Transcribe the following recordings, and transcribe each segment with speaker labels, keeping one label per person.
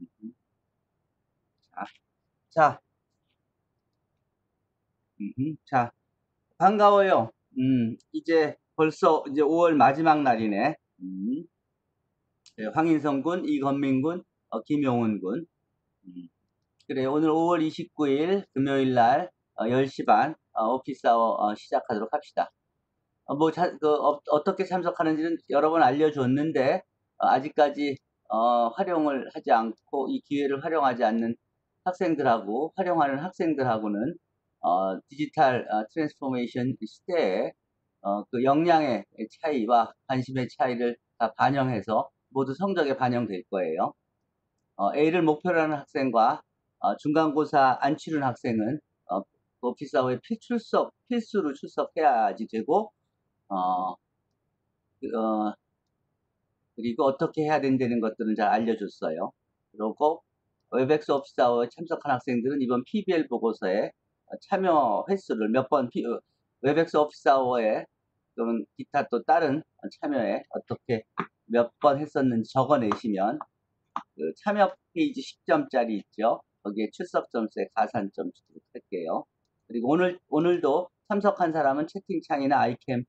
Speaker 1: 음. 자, 자, 음, 자, 반가워요. 음, 이제 벌써 이제 5월 마지막 날이네. 음. 네, 황인성 군, 이건민 군, 어, 김용훈 군. 음. 그래, 오늘 5월 29일 금요일 날 어, 10시 반 어, 오피스 아워 어, 시작하도록 합시다. 어, 뭐, 자, 그, 어, 떻게 참석하는지는 여러 번 알려줬는데, 어, 아직까지, 어, 활용을 하지 않고, 이 기회를 활용하지 않는 학생들하고, 활용하는 학생들하고는, 어, 디지털 어, transformation 시대에, 어, 그 역량의 차이와 관심의 차이를 다 반영해서 모두 성적에 반영될 거예요. 어, A를 목표로 하는 학생과 어, 중간고사 안 치른 학생은 어, office hour에 필출석, 필수로 출석해야지 되고 어, 그, 어, 그리고 어떻게 해야 된다는 것들은 잘 알려줬어요. 그리고 WebEx office hour에 참석한 학생들은 이번 PBL 보고서에 참여 횟수를 몇 번, WebEx office hour에 또는 기타 또 다른 참여에 어떻게 몇 번 했었는지 적어내시면 그 참여 페이지 10점짜리 있죠. 거기에 출석 점수에 가산점 주도록 할게요. 그리고 오늘, 오늘도 참석한 사람은 채팅창이나 아이캠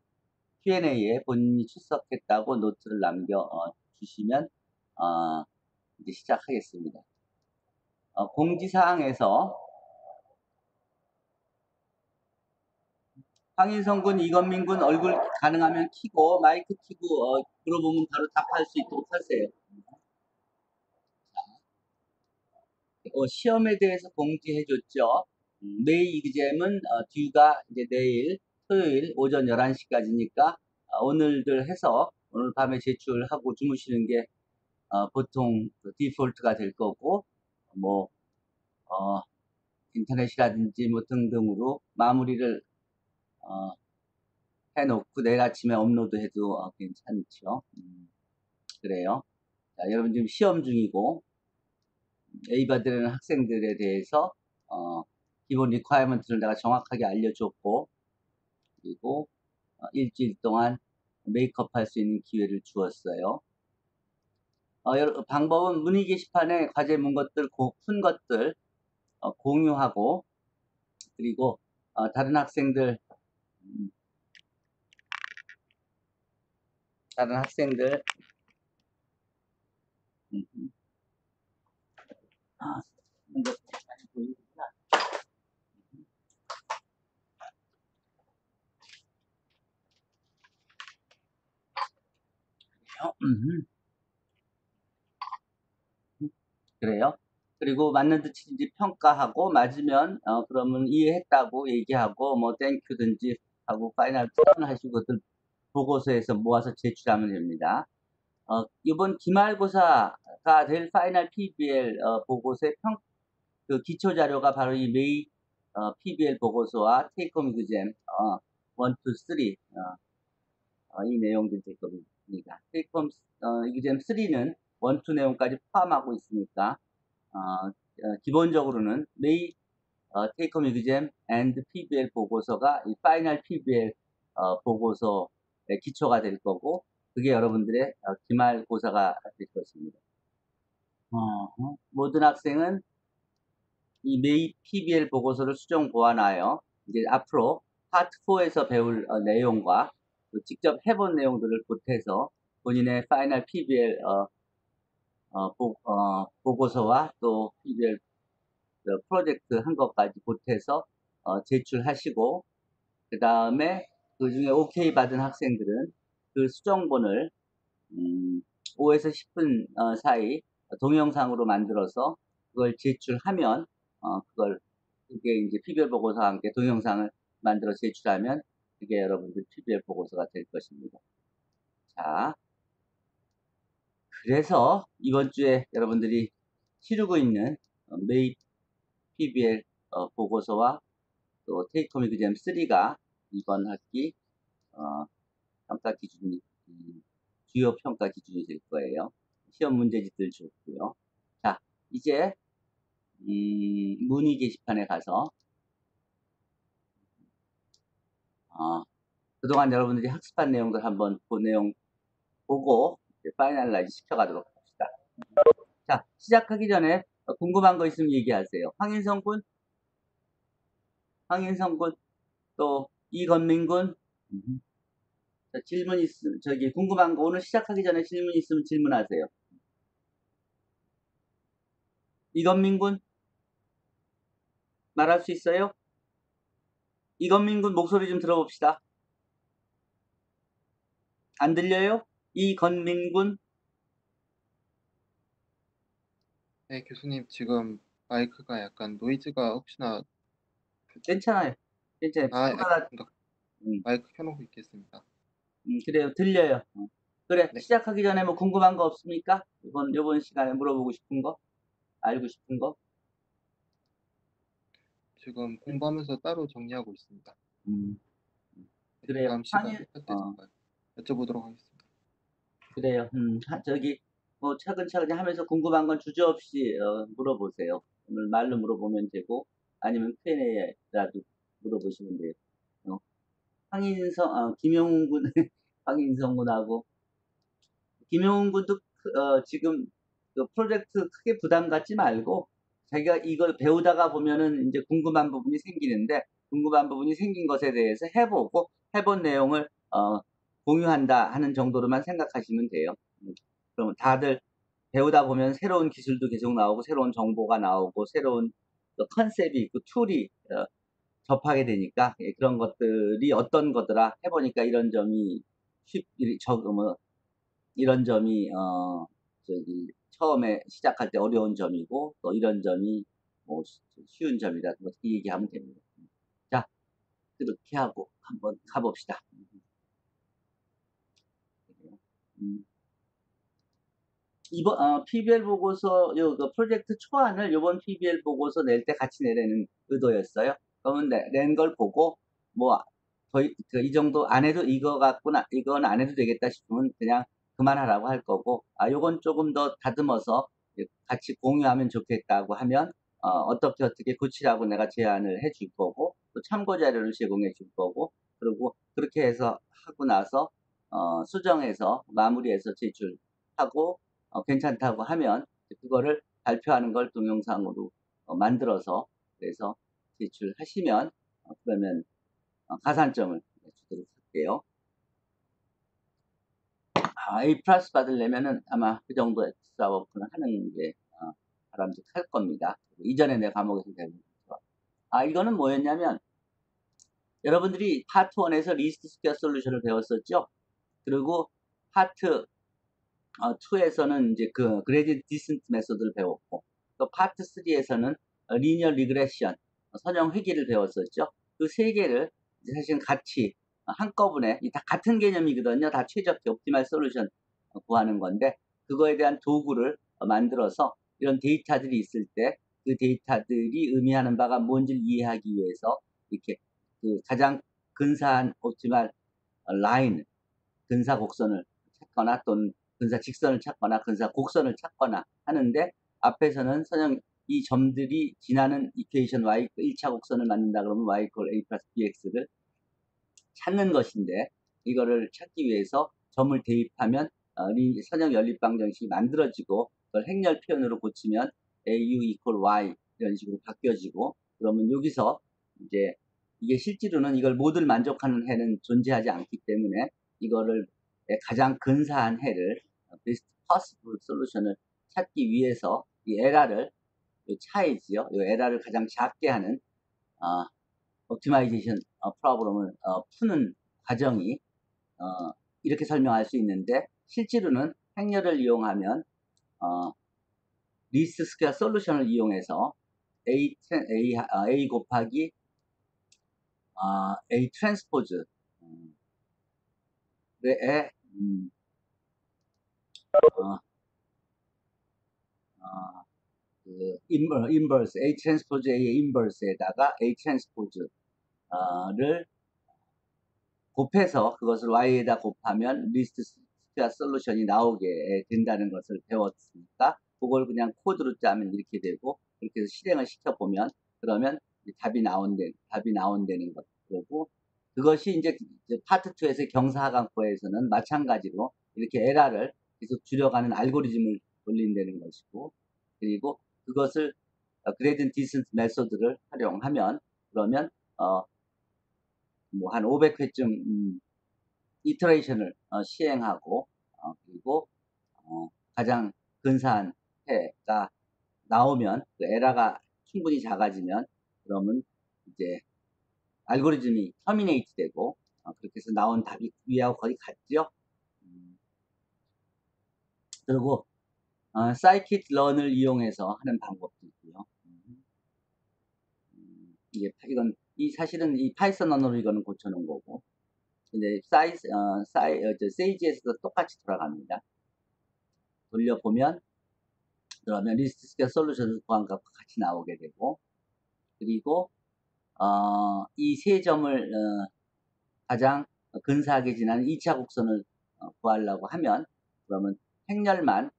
Speaker 1: Q&A에 본인이 출석했다고 노트를 남겨 어, 주시면 어, 이제 시작하겠습니다. 어, 공지사항에서 황인성 군, 이건민 군 얼굴 가능하면 키고 마이크 키고 어, 물어보면 바로 답할 수 있도록 하세요. 어, 시험에 대해서 공지해줬죠. 음, 메이 이그잼은 어, 듀가 이제 내일 토요일 오전 11시까지니까 어, 오늘들 해서 오늘 밤에 제출하고 주무시는 게 어, 보통 그 디폴트가 될 거고 뭐 어, 인터넷이라든지 뭐 등등으로 마무리를 어, 해놓고 내일 아침에 업로드해도 어, 괜찮죠. 음, 그래요. 자, 여러분 지금 시험 중이고 A 받으는 학생들에 대해서 어, 기본 requirement를 내가 정확하게 알려줬고 그리고 어, 일주일 동안 make up 할 수 있는 기회를 주었어요. 어, 방법은 문의 게시판에 과제 문 것들, 고, 푼 것들 어, 공유하고 그리고 어, 다른 학생들 음, 다른 학생들 음, 음. 아, 먼저 많이 보이구나. 음. 그래요. 그리고 맞는 듯인지 평가하고 맞으면 어, 그러면 이해했다고 얘기하고 뭐 땡큐든지 하고 final turn 하시고 그 보고서에서 모아서 제출하면 됩니다. 어, 이번 기말고사가 될 final PBL 어, 보고서의 평, 그 기초 자료가 바로 이 May 어, PBL 보고서와 take-home exam 어, 1, 2, 3 어, 어, 이 내용들이 될 겁니다. take-home 어, exam 3는 1, 2 내용까지 포함하고 있으니까 어, 어, 기본적으로는 May 어, take-home exam and PBL 보고서가 이 final PBL 어, 보고서의 기초가 될 거고 그게 여러분들의 어, 기말고사가 될 것입니다. 어, 모든 학생은 이 May PBL 보고서를 수정 보완하여 이제 앞으로 파트 4에서 배울 어, 내용과 직접 해본 내용들을 보태서 본인의 final PBL 어, 어, 보, 어, 보고서와 또 PBL 프로젝트 한 것까지 보태서 어, 제출하시고 그 다음에 그 중에 OK 받은 학생들은 그 수정본을 음, 5에서 10분 어, 사이 동영상으로 만들어서 그걸 제출하면 어, 그걸 그게 이제 PBL 보고서와 함께 동영상을 만들어 제출하면 그게 여러분들 PBL 보고서가 될 것입니다. 자, 그래서 이번 주에 여러분들이 치르고 있는 어, 메이 PBL 어, 보고서와 또 테이크홈 이그잼 3가 이번 학기 어, 평가 기준이 주요 평가 기준이 될 거예요. 시험 문제집들 좋고요. 자, 이제 음, 문의 게시판에 가서 어, 그동안 여러분들이 학습한 내용들 한번 그 내용 보고 finalize 시켜가도록 합시다. 자, 시작하기 전에 궁금한 거 있으면 얘기하세요. 황인성 군? 황인성 군? 또 이건민 군? 자, 질문 있으면, 저기 궁금한 거 오늘 시작하기 전에 질문 있으면 질문하세요. 이건민 군? 말할 수 있어요? 이건민 군 목소리 좀 들어봅시다. 안 들려요? 이건민 군?
Speaker 2: 네, 교수님, 지금 마이크가 약간 노이즈가 혹시나
Speaker 1: 괜찮아요. 괜찮아요.
Speaker 2: 아, 그러니까
Speaker 1: 음.
Speaker 2: 마이크 켜놓고 있겠습니다.
Speaker 1: 음, 그래요. 들려요. 어. 그래.
Speaker 2: 네.
Speaker 1: 시작하기 전에 뭐 궁금한 거 없습니까? 이번, 이번 시간에 물어보고 싶은 거? 알고 싶은 거?
Speaker 2: 지금 공부하면서 따로 정리하고 있습니다.
Speaker 1: 음, 그래요.
Speaker 2: 다음 시간에
Speaker 1: 황인-
Speaker 2: 할때
Speaker 1: 어.
Speaker 2: 잠깐 여쭤보도록 하겠습니다.
Speaker 1: 그래요. 음, 하- 저기, 뭐, 차근차근 하면서 궁금한 건 주저없이, 어, 물어보세요. 오늘 말로 물어보면 되고, 아니면 Q&A라도 물어보시면 돼요. 어. 황인성, 어, 김용훈 군, 황인성 군하고, 김용훈 군도, 크- 어, 지금, 그 프로젝트 크게 부담 갖지 말고, 자기가 이걸 배우다가 보면은 이제 궁금한 부분이 생기는데, 궁금한 부분이 생긴 것에 대해서 해보고, 해본 내용을, 어, 공유한다 하는 정도로만 생각하시면 돼요. 음, 그러면 다들 배우다 보면 새로운 기술도 계속 나오고 새로운 정보가 나오고 새로운 또 컨셉이 있고 tool이 어, 접하게 되니까 예, 그런 것들이 어떤 거더라 해보니까 이런 점이 쉽, 이- 저, 뭐, 이런 점이 어, 저기 처음에 시작할 때 어려운 점이고 또 이런 점이 뭐 쉬- 쉬운 점이다 뭐이 얘기하면 됩니다. 자 그렇게 하고 한번 가봅시다. 음. 이번 어, PBL 보고서 요 그 프로젝트 초안을 이번 PBL 보고서 낼 때 같이 내려는 의도였어요. 그러면 낸 걸 보고 뭐 거의 그 이 정도 안 해도 이거 갖고나 이건 안 해도 되겠다 싶으면 그냥 그만하라고 할 거고 아 요건 조금 더 다듬어서 같이 공유하면 좋겠다고 하면 어, 떻게 어떻게 고치라고 내가 제안을 해 줄 거고 또 참고 자료를 제공해 줄 거고 그리고 그렇게 해서 하고 나서 어, 수정해서 마무리해서 제출하고 어, 괜찮다고 하면 그거를 발표하는 걸 동영상으로 어, 만들어서 그래서 제출하시면 어, 그러면 어, 가산점을 주도록 할게요. 아, A 플러스 받으려면은 아마 그 정도 extra work는 하는 게 어, 바람직할 겁니다. 이전에 내 과목에서 배운 것처럼. 아, 이거는 뭐였냐면 여러분들이 파트 1에서 least square solution을 배웠었죠? 그리고 파트 2에서는 이제 그 gradient descent method를 배웠고 또 파트 3에서는 linear regression 선형 회귀를 배웠었죠. 그 세 개를 사실은 같이 한꺼번에 이 다 같은 개념이거든요. 다 최적의 optimal solution 구하는 건데 그거에 대한 도구를 만들어서 이런 데이터들이 있을 때 그 데이터들이 의미하는 바가 뭔지를 이해하기 위해서 이렇게 그 가장 근사한 optimal 라인 근사 곡선을 찾거나 또는 근사 직선을 찾거나 근사 곡선을 찾거나 하는데 앞에서는 선형 이 점들이 지나는 이퀘이션 y 1차 곡선을 만든다 그러면 y equal a 플러스 bx를 찾는 것인데 이거를 찾기 위해서 점을 대입하면 어, 리- 선형 연립방 정식이 만들어지고 그걸 행렬 표현으로 고치면 au equal y 이런 식으로 바뀌어지고 그러면 여기서 이제 이게 실제로는 이걸 모두를 만족하는 해는 존재하지 않기 때문에 이거를 가장 근사한 해를 best possible solution을 찾기 위해서 이 error를 이 차이지요. 이 error를 가장 작게 하는 어, optimization 어, 프로그램을 어, 푸는 과정이 어, 이렇게 설명할 수 있는데 실제로는 행렬을 이용하면 어, least square solution을 이용해서 A, A, 아, A 곱하기 아, A transpose 음, 에 음, 어, 어, 그 인버, 인버스 A 트랜스포즈 A의 인버스에다가 A 트랜스포즈 를 곱해서 그것을 Y에다 곱하면 least square solution이 나오게 된다는 것을 배웠으니까 그걸 그냥 코드로 짜면 이렇게 되고 이렇게 해서 실행을 시켜보면 그러면 답이 나온대 답이 나온다는 것 그러고 그것이 이제 파트 2에서 경사하강법에서는 마찬가지로 이렇게 에러를 계속 줄여가는 알고리즘을 돌린다는 것이고 그리고 그것을 gradient descent method를 활용하면 그러면 어, 뭐 한 500회쯤 음, iteration을 어, 시행하고 어, 그리고 어, 가장 근사한 해가 나오면 그 에러가 충분히 작아지면 그러면 이제 알고리즘이 terminate 되고 어, 그렇게 해서 나온 답이 위하고 거의 같죠. 음. 그리고 어, scikit-learn을 이용해서 하는 방법도 있고요. 음. 음, 이게 이건 이 사실은 이 파이썬 언어로 이거는 고쳐놓은 거고 근데 사이 어, 사이 어, 저 세이지에서도 똑같이 돌아갑니다. 돌려보면 그러면 least square solution 구한 값과 같이 나오게 되고 그리고 어, 이 세 점을 어, 가장 근사하게 지나는 2차 곡선을 어, 구하려고 하면 그러면 행렬만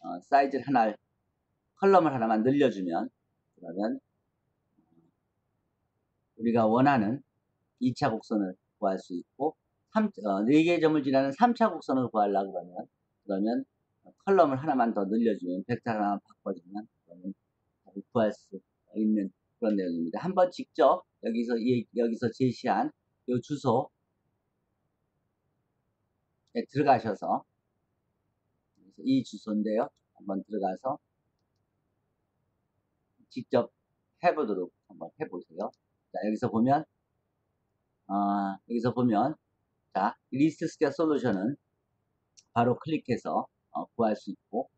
Speaker 1: 어, 사이즈를 하나 column을 하나만 늘려주면 그러면 우리가 원하는 2차 곡선을 구할 수 있고 3, 어, 4개의 점을 지나는 3차 곡선을 구하려고 그러면 그러면 컬럼을 하나만 더 늘려주면 벡터 하나 바꿔주면 그러면 구할 수 있는 그런 내용입니다. 한번 직접 여기서 이, 여기서 제시한 이 주소에 들어가셔서 이 주소인데요. 한번 들어가서 직접 해보도록 한번 해보세요. 자, 여기서 보면, 어, 여기서 보면, 자, least square solution은 바로 클릭해서 어, 구할 수 있고,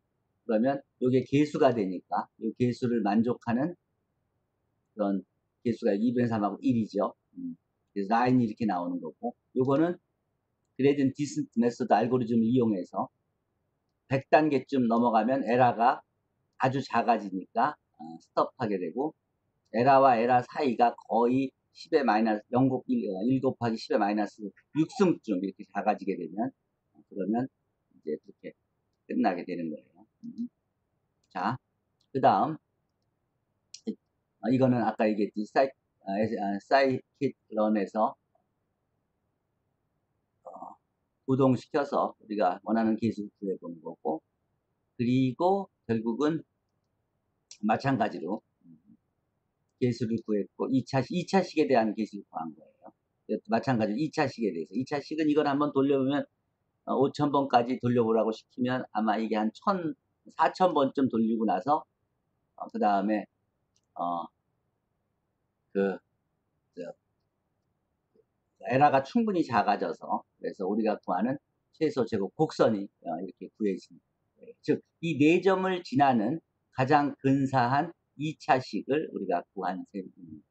Speaker 1: 그러면 이게 계수가 되니까, 이 계수를 만족하는 그런 개수가 2분의 3하고 1이죠. 음, 그래서 라인이 이렇게 나오는 거고, 요거는 gradient descent method 알고리즘을 이용해서 100단계쯤 넘어가면 에러가 아주 작아지니까 어, 스톱하게 되고 에라와 에라 사이가 거의 10의 마이너스 0 곱 1, 1 곱하기 10의 마이너스 6승쯤 이렇게 작아지게 되면 어, 그러면 이제 그렇게 끝나게 되는 거예요. 음. 자, 그 다음 어, 이거는 아까 얘기했지 사이, 아, 사이킷 런에서 구동시켜서 우리가 원하는 기술 구해보는 거고 그리고 결국은 마찬가지로 개수를 구했고 2차, 2차식에 대한 개수를 구한 거예요. 마찬가지로 2차식에 대해서 2차식은 이걸 한번 돌려보면 5천번까지 돌려보라고 시키면 아마 이게 한1 4천번쯤 돌리고 나서 어, 그 다음에 어, 그 에라가 충분히 작아져서 그래서 우리가 구하는 최소 제곱 곡선이 어, 이렇게 구해집니다. 즉, 이 네 점을 지나는 가장 근사한 2차식을 우리가 구한 셈입니다.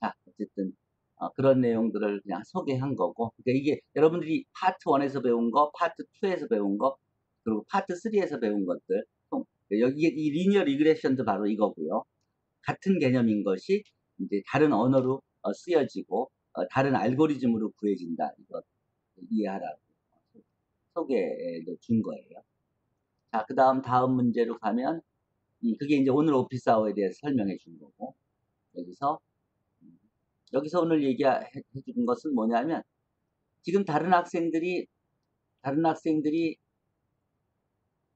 Speaker 1: 자, 어쨌든 어, 그런 내용들을 그냥 소개한 거고 그러니까 이게 여러분들이 파트 1에서 배운 거, 파트 2에서 배운 거, 그리고 파트 3에서 배운 것들 여기 이 linear regression도 바로 이거고요. 같은 개념인 것이 이제 다른 언어로 어, 쓰여지고 어, 다른 알고리즘으로 구해진다. 이거 이해하라고 소개를 준 거예요. 자, 그 다음 다음 문제로 가면 음, 그게 이제 오늘 오피스 아워에 대해서 설명해 준 거고 여기서 음, 여기서 오늘 얘기해 준 것은 뭐냐면 지금 다른 학생들이 다른 학생들이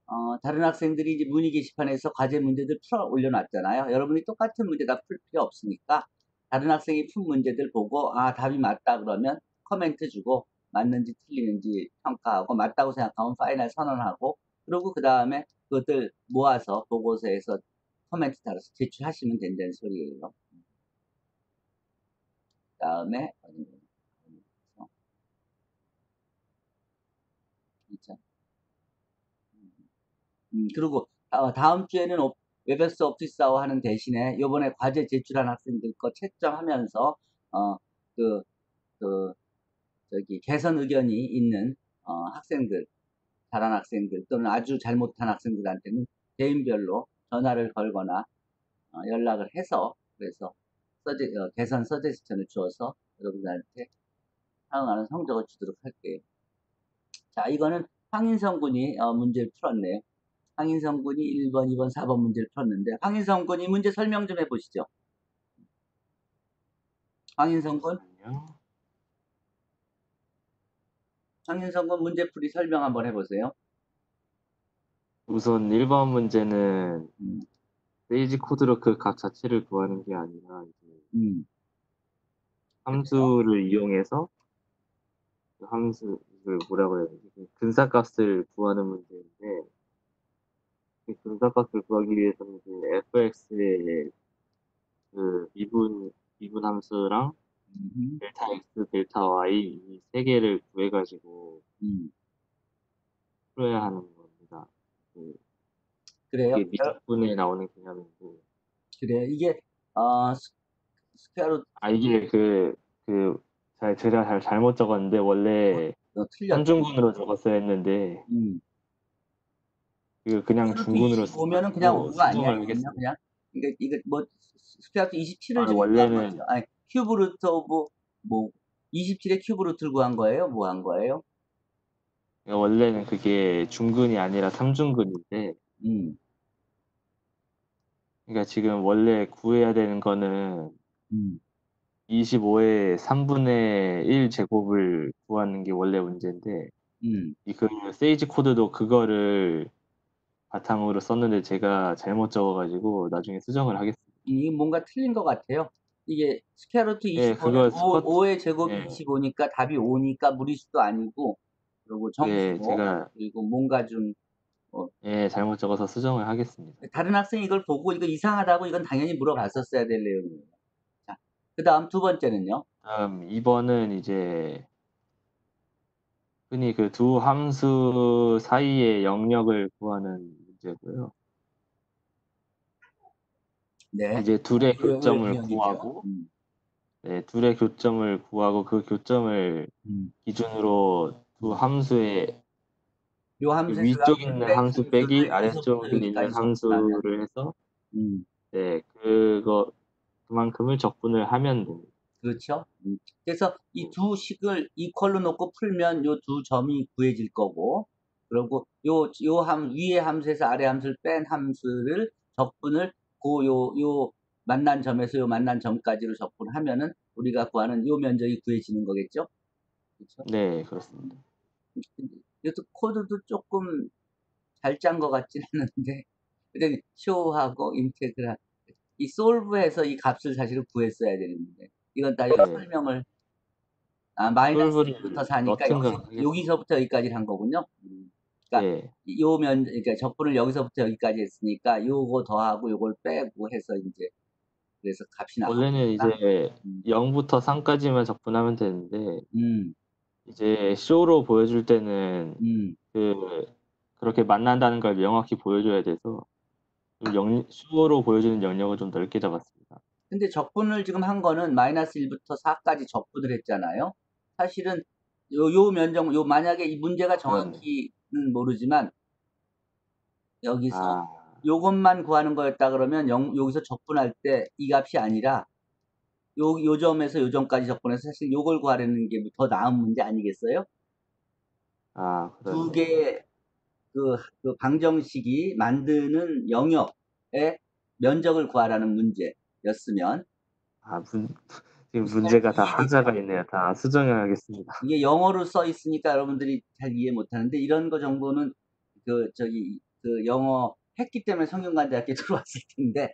Speaker 1: 어, 다른 학생들이 이제 문의 게시판에서 과제 문제들 풀어 올려놨잖아요. 여러분이 똑같은 문제 다 풀 필요 없으니까 다른 학생이 푼 문제들 보고 아 답이 맞다 그러면 코멘트 주고 맞는지 틀리는지 평가하고 맞다고 생각하면 final 선언하고 그리고 그 다음에 그것들 모아서 보고서에서 코멘트 달아서 제출하시면 된다는 소리예요. 그 다음에 음, 그리고 다음 주에는 웹엑스 오피스하고 하는 대신에 요번에 과제 제출한 학생들 거 채점하면서 어그 그 저기 개선 의견이 있는 어, 학생들 잘한 학생들 또는 아주 잘못한 학생들한테는 개인별로 전화를 걸거나 어, 연락을 해서 그래서 서제, 어, 개선 서제스천을 주어서 여러분들한테 사용하는 성적을 주도록 할게요. 자, 이거는 황인성 군이 어, 문제를 풀었네요. 황인성 군이 1번, 2번, 4번 문제를 풀었는데 황인성 군이 문제 설명 좀 해보시죠. 황인성 군. 군 문제풀이 설명 한번 해보세요.
Speaker 3: 우선 1번 문제는
Speaker 1: 음,
Speaker 3: 세이지 코드로 그 값 자체를 구하는 게 아니라 이제
Speaker 1: 음,
Speaker 3: 함수를 이용해서 그 함수 이걸 뭐라고 해야 되지? 그 근사값을 구하는 문제인데 그 근사값을 구하기 위해서는 그 fx의 그 미분 미분 함수랑
Speaker 1: 음,
Speaker 3: 델타 x, 델타 y 이 세 개를 구해가지고
Speaker 1: 음.
Speaker 3: 풀어야 하는 겁니다. 그
Speaker 1: 그래요.
Speaker 3: 이게 미적분에 나오는 개념이고
Speaker 1: 그래요. 이게 어, 스- 스퀘어로
Speaker 3: 아 이게 그그잘 제가 잘 잘못 적었는데 원래
Speaker 1: 어.
Speaker 3: 한중군으로 적었어야 했는데
Speaker 1: 음.
Speaker 3: 이거 그냥 중군으로
Speaker 1: 보면은 그냥
Speaker 3: 쓰고
Speaker 1: 5가 아니야.
Speaker 3: 수정을
Speaker 1: 그냥 이게 이거 뭐 스퀘어트 27을
Speaker 3: 아, 원래는-
Speaker 1: 아니 큐브 루트 오브 뭐 27의 큐브 루트를 구한 거예요? 뭐 한 거예요?
Speaker 3: 그러니까 원래는 그게 중군이 아니라 삼중군인데
Speaker 1: 음.
Speaker 3: 그러니까 지금 원래 구해야 되는 거는
Speaker 1: 음.
Speaker 3: 25의 3분의 1 제곱을 구하는 게 원래 문제인데
Speaker 1: 음.
Speaker 3: 이그 세이지 코드도 그거를 바탕으로 썼는데 제가 잘못 적어가지고 나중에 수정을 하겠습니다.
Speaker 1: 이게 뭔가 틀린 것 같아요. 이게 square root
Speaker 3: 예,
Speaker 1: 25는
Speaker 3: 그거
Speaker 1: 5,
Speaker 3: square-
Speaker 1: 5의 제곱이
Speaker 3: 예.
Speaker 1: 25니까 답이 5니까 무리수도 아니고 그리고 정수
Speaker 3: 예, 제가
Speaker 1: 그리고 뭔가 좀
Speaker 3: 예, 잘못 적어서 수정을 하겠습니다.
Speaker 1: 다른 학생이 이걸 보고 이거 이상하다고 이건 당연히 물어봤었어야 될 내용이에요. 자, 그 다음 두 번째는요.
Speaker 3: 다음 2번은 이제 흔히 그 두 함수 사이의 영역을 구하는 문제고요.
Speaker 1: 네.
Speaker 3: 이제 둘의
Speaker 1: 그
Speaker 3: 교점을. 구하고
Speaker 1: 음,
Speaker 3: 네, 둘의 교점을 구하고 그 교점을
Speaker 1: 음.
Speaker 3: 기준으로 두 함수의 요그
Speaker 1: 함수
Speaker 3: 위쪽 있는 함수 빼기 아래쪽에 있는 함수를 해서
Speaker 1: 음,
Speaker 3: 네, 그거 그만큼을 적분을 하면 됩니다.
Speaker 1: 그렇죠. 음. 그래서 이 두 식을 이퀄로 놓고 풀면 요 두 점이 구해질 거고, 그리고 요, 요 함, 위의 함수에서 아래 함수를 뺀 함수를 적분을 그 요, 요 만난 점에서 요 만난 점까지로 적분하면은 우리가 구하는 요 면적이 구해지는 거겠죠? 그렇죠?
Speaker 3: 네, 그렇습니다.
Speaker 1: 이것도 코드도 조금 잘 짠 것 같진 않은데, 근데 쇼하고 인테그랄, 이 솔브에서 이 값을 사실 구했어야 되는데, 이건 다
Speaker 3: 네.
Speaker 1: 설명을, 아, 마이너스
Speaker 3: 솔브를
Speaker 1: 1부터 4니까
Speaker 3: 넣든가
Speaker 1: 여기,
Speaker 3: 하겠습니다.
Speaker 1: 여기서부터 여기까지 한 거군요. 음. 그러니까
Speaker 3: 네,
Speaker 1: 요 면, 그러니까 적분을 여기서부터 여기까지 했으니까 요거 더하고 요걸 빼고 해서 이제, 그래서 값이 나와.
Speaker 3: 원래는 이제
Speaker 1: 음.
Speaker 3: 0부터 3까지만 적분하면 되는데
Speaker 1: 음,
Speaker 3: 이제 쇼로 보여줄 때는
Speaker 1: 음,
Speaker 3: 그 그렇게 만난다는 걸 명확히 보여줘야 돼서 좀 영, 쇼로 보여주는 영역을 좀 넓게 잡았습니다.
Speaker 1: 근데 적분을 지금 한 거는 마이너스 1부터 4까지 적분을 했잖아요. 사실은 요, 요 면적, 요 만약에 이 문제가 정확히는 모르지만 여기서
Speaker 3: 아,
Speaker 1: 요것만 구하는 거였다 그러면 영- 여기서 적분할 때 이 값이 아니라 요, 요 점에서 요 점까지 적분해서 사실 요걸 구하려는 게 더 나은 문제 아니겠어요?
Speaker 3: 아,
Speaker 1: 두. 개의 그, 그 방정식이 만드는 영역의 면적을 구하라는 문제였으면
Speaker 3: 아, 문, 지금 문제가 다 한자가 있네요. 다 수정해야겠습니다.
Speaker 1: 이게 영어로 써 있으니까 여러분들이 잘 이해 못 하는데 이런 거 정도는 그 저기 그 영어 했기 때문에 성균관대학교 들어왔을 텐데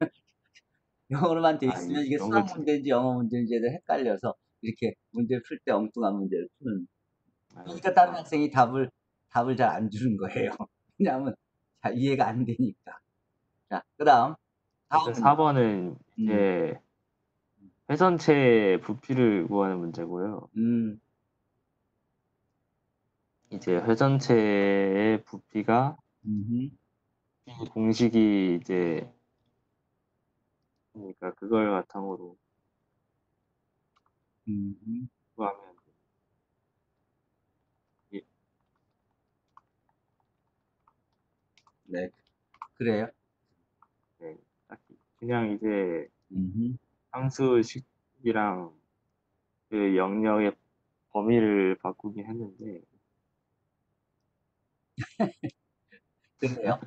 Speaker 1: 영어로만 돼
Speaker 3: 아,
Speaker 1: 있으면
Speaker 3: 이-
Speaker 1: 이게 수학
Speaker 3: 걸
Speaker 1: 문제인지 영어 문제인지에 헷갈려서 이렇게 문제를 풀때 엉뚱한 문제를 푸는
Speaker 3: 아,
Speaker 1: 그러니까 다른 학생이 답을 답을 잘 안 주는 거예요. 왜냐하면 잘 이해가 안 되니까. 자, 그다음 다음
Speaker 3: 4번은
Speaker 1: 음,
Speaker 3: 이제 회전체 부피를 구하는 문제고요.
Speaker 1: 음,
Speaker 3: 이제 회전체의 부피가
Speaker 1: 음흠.
Speaker 3: 이 공식이 이제 그러니까 그걸 바탕으로
Speaker 1: 음흠.
Speaker 3: 구하면
Speaker 1: 네, 그래요.
Speaker 3: 네, 딱히 그냥 이제
Speaker 1: 음흠.
Speaker 3: 함수식이랑 그 영역의 범위를 바꾸긴 했는데
Speaker 1: 그래요.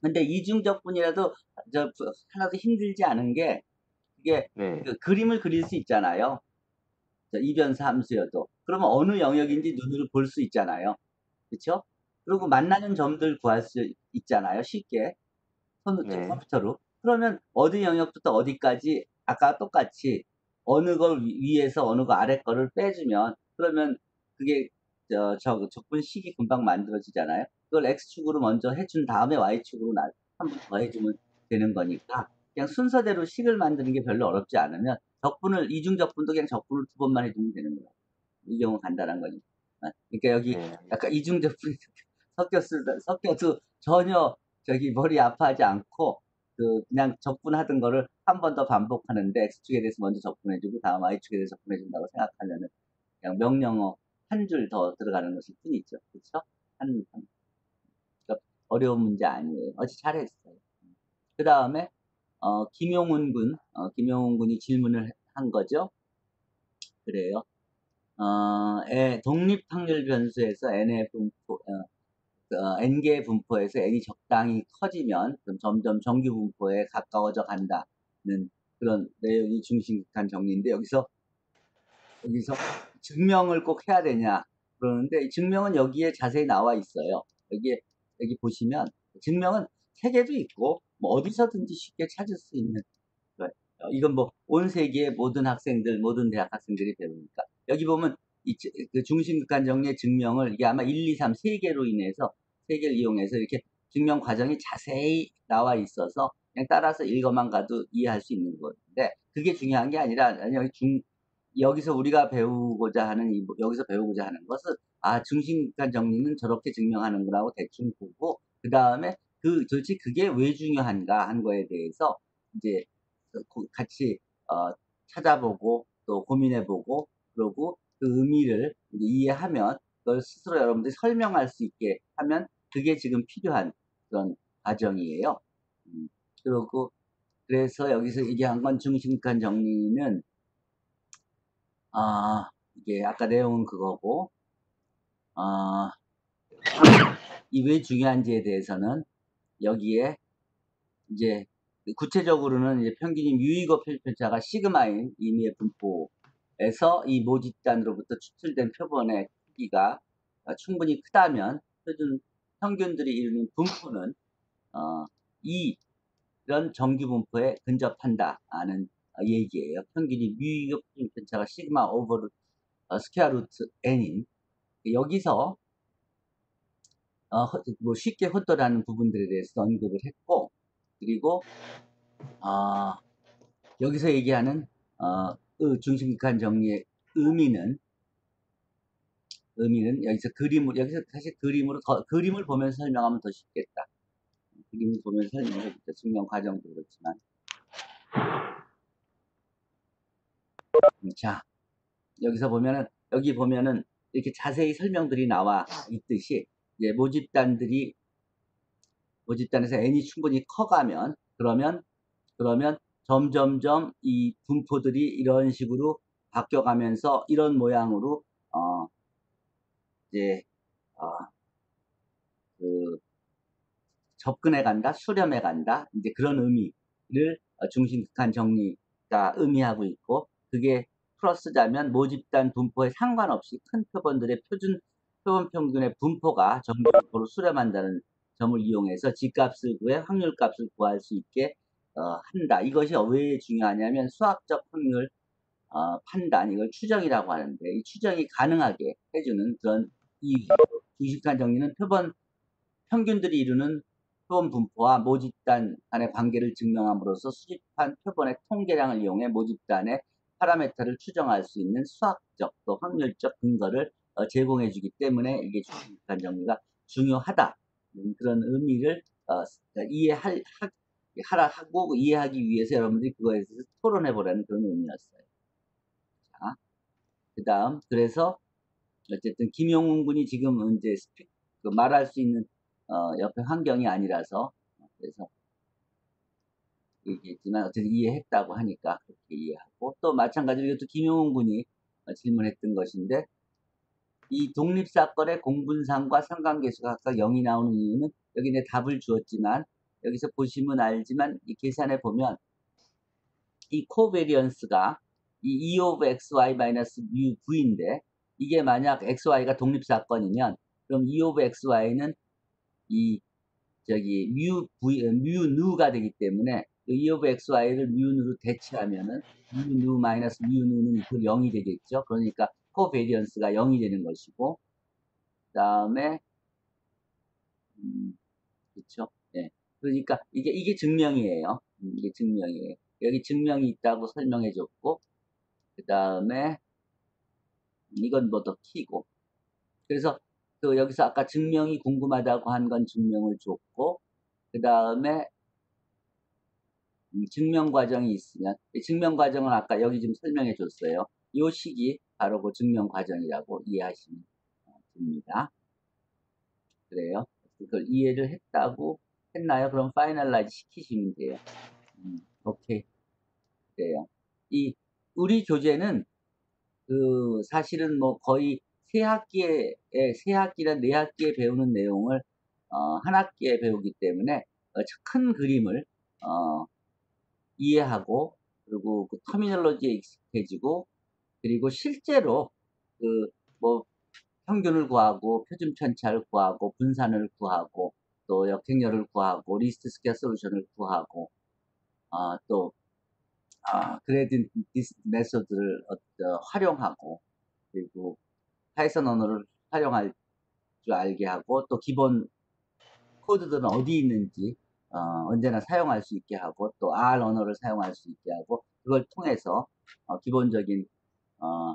Speaker 1: 근데 이중적분이라도 저 하나도 힘들지 않은 게 이게
Speaker 3: 네,
Speaker 1: 그 그림을 그릴 수 있잖아요. 저 이변수 함수여도. 그러면 어느 영역인지 눈으로 볼 수 있잖아요. 그렇죠? 그리고 만나는 점들 구할 수 있잖아요. 쉽게. 손,
Speaker 3: 네.
Speaker 1: 컴퓨터로. 그러면 어디 영역부터 어디까지 아까 똑같이 어느 걸 위- 위에서 어느 거 아래 거를 빼주면 그러면 그게 저, 저 적분식이 금방 만들어지잖아요. 그걸 X축으로 먼저 해준 다음에 Y축으로 한 번 더 해주면 되는 거니까 그냥 순서대로 식을 만드는 게 별로 어렵지 않으면 적분을 이중 적분도 그냥 적분을 두 번만 해주면 되는 거예요. 이 경우 간단한 거니까. 아, 그러니까 여기
Speaker 3: 네.
Speaker 1: 약간 이중 적분이 섞였을 섞여도 전혀 저기 머리 아파하지 않고 그 그냥 적분하던 거를 한 번 더 반복하는데 x축에 대해서 먼저 적분해주고 다음 y축에 대해서 적분해준다고 생각하면은 그냥 명령어 한 줄 더 들어가는 것일 뿐이죠. 그렇죠? 한, 한 그러니까 어려운 문제 아니에요. 어찌 잘했어요. 그 다음에 어, 김용훈 군, 어, 김용훈 군이 질문을 한 거죠. 그래요. 어, 에, 독립 확률 변수에서 분포, 어, 어, n개의 분포에서 n이 적당히 커지면 점점 정규 분포에 가까워져 간다는 그런 내용이 중심극한 정리인데 여기서 여기서 증명을 꼭 해야 되냐 그러는데 이 증명은 여기에 자세히 나와 있어요. 여기에 여기 보시면 증명은 세계도 있고 뭐 어디서든지 쉽게 찾을 수 있는 이건 뭐 온 세계의 모든 학생들 모든 대학 학생들이 배우니까 여기 보면 그 중심극한 정리의 증명을 이게 아마 1, 2, 3 세 개로 인해서 세 개를 이용해서 이렇게 증명 과정이 자세히 나와 있어서 그냥 따라서 읽어만 가도 이해할 수 있는 건데 그게 중요한 게 아니라 여기 중 여기서 우리가 배우고자 하는 이 여기서 배우고자 하는 것은 아 중심극한 정리는 저렇게 증명하는구나 하고 대충 보고 그 다음에 그 도대체 그게 왜 중요한가 한 거에 대해서 이제 고- 같이 어, 찾아보고 또 고민해보고 그러고 그 의미를 이해하면 그걸 스스로 여러분들이 설명할 수 있게 하면 그게 지금 필요한 그런 과정이에요. 음, 그리고 그래서 여기서 얘기한 건 중심극한 정리는 아 이게 아까 내용은 그거고 아, 이 왜 중요한지에 대해서는 여기에 이제 구체적으로는 이제 평균임 유의거 필표차가 시그마인 임의의 분포 에서 이 모집단으로부터 추출된 표본의 크기가 어, 충분히 크다면 표준 평균들이 이루는 분포는 어, 이 이런 정규 분포에 근접한다는 어, 얘기예요. 평균이 유의거 필표차가 시그마 오버 어, square root n인 여기서 어, 허- 뭐 쉽게 혼동하는 부분들에 대해서 언급을 했고 그리고 아, 여기서 얘기하는 어, 의 중심극한 정리의 의미는 의미는 여기서 그림을 여기서 사실 그림으로 더 그림을 보면서 설명하면 더 쉽겠다. 그림을 보면서 설명을 해주죠. 증명 과정도 그렇지만 음, 자 여기서 보면은 여기 보면은 이렇게 자세히 설명들이 나와 있듯이 이제 모집단들이 모집단에서 n이 충분히 커가면 그러면 그러면 점점점 이 분포들이 이런 식으로 바뀌어가면서 이런 모양으로 어 이제 어그 접근해 간다, 수렴해 간다 이제 그런 의미를 어, 중심극한 정리가 의미하고 있고 그게 플러스자면 모집단 분포에 상관없이 큰 표본들의 표준 표본 평균의 분포가 정규분포로 수렴한다는 점을 이용해서 집값을 구해 확률값을 구할 수 있게 어, 한다. 이것이 왜 중요하냐면 수학적 확률 어, 판단 이걸 추정이라고 하는데 이 추정이 가능하게 해주는 그런 이 중심간 정리는 표본 평균들이 이루는 표본 분포와 모집단 간의 관계를 증명함으로써 수집한 표본의 통계량을 이용해 모집단의 파라메터를 추정할 수 있는 수학적 또 확률적 근거를 어, 제공해 주기 때문에 이게 중심간 정리가 중요하다. 음, 그런 의미를 어, 이해할 하, 하라 하고 이해하기 위해서 여러분들이 그거에 대해서 토론해 보라는 그런 의미였어요. 자, 그 다음 그래서 어쨌든 김용훈 군이 지금 이제 스피, 그 말할 수 있는 어, 옆에 환경이 아니라서 그래서 얘기했지만 어쨌든 이해했다고 하니까 그렇게 이해하고 또 마찬가지로 이것도 김용훈 군이 어, 질문했던 것인데 이 독립사건의 공분상과 상관계수가 각각 0이 나오는 이유는 여기 내 답을 주었지만 여기서 보시면 알지만 이 계산해 보면 이 코베리언스가 이 E of xy 마이너스 mu v인데 이게 만약 xy가 독립 사건이면 그럼 E of xy는 이 저기 뮤 v 뮤 누가 되기 때문에 그 E of xy를 뮤 누로 대체하면은 뮤누 마이너스 뮤 누는 그 0이 되겠죠. 그러니까 코베리언스가 0이 되는 것이고 그다음에 음, 그렇죠. 예. 그러니까 이게 이게 증명이에요. 음, 이게 증명이에요. 여기 증명이 있다고 설명해 줬고 그 다음에 이건 뭐 더 키고 그래서 그 여기서 아까 증명이 궁금하다고 한 건 증명을 줬고 그 다음에 음, 증명 과정이 있으면 이 증명 과정은 아까 여기 지금 설명해 줬어요. 이 식이 바로 그 증명 과정이라고 이해하시면 어, 됩니다. 그래요. 그걸 이해를 했다고 했나요? 그럼 finalize 시키시면 돼요. 음, 오케이. 그래요. 이 우리 교재는 그 사실은 뭐 거의 세 학기에 예, 세 학기나 네 학기에 배우는 내용을 어, 한 학기에 배우기 때문에 어, 큰 그림을 어, 이해하고 그리고 그 terminology에 익숙해지고 그리고 실제로 그 뭐 평균을 구하고 표준 편차를 구하고 분산을 구하고 또 역행렬을 구하고 least square solution을 구하고 아, 또 아, gradient method를 어, 어, 활용하고 그리고 파이썬 언어를 활용할 줄 알게 하고 또 기본 코드들은 어디 있는지 어, 언제나 사용할 수 있게 하고 또 R 언어를 사용할 수 있게 하고 그걸 통해서 어, 기본적인 어,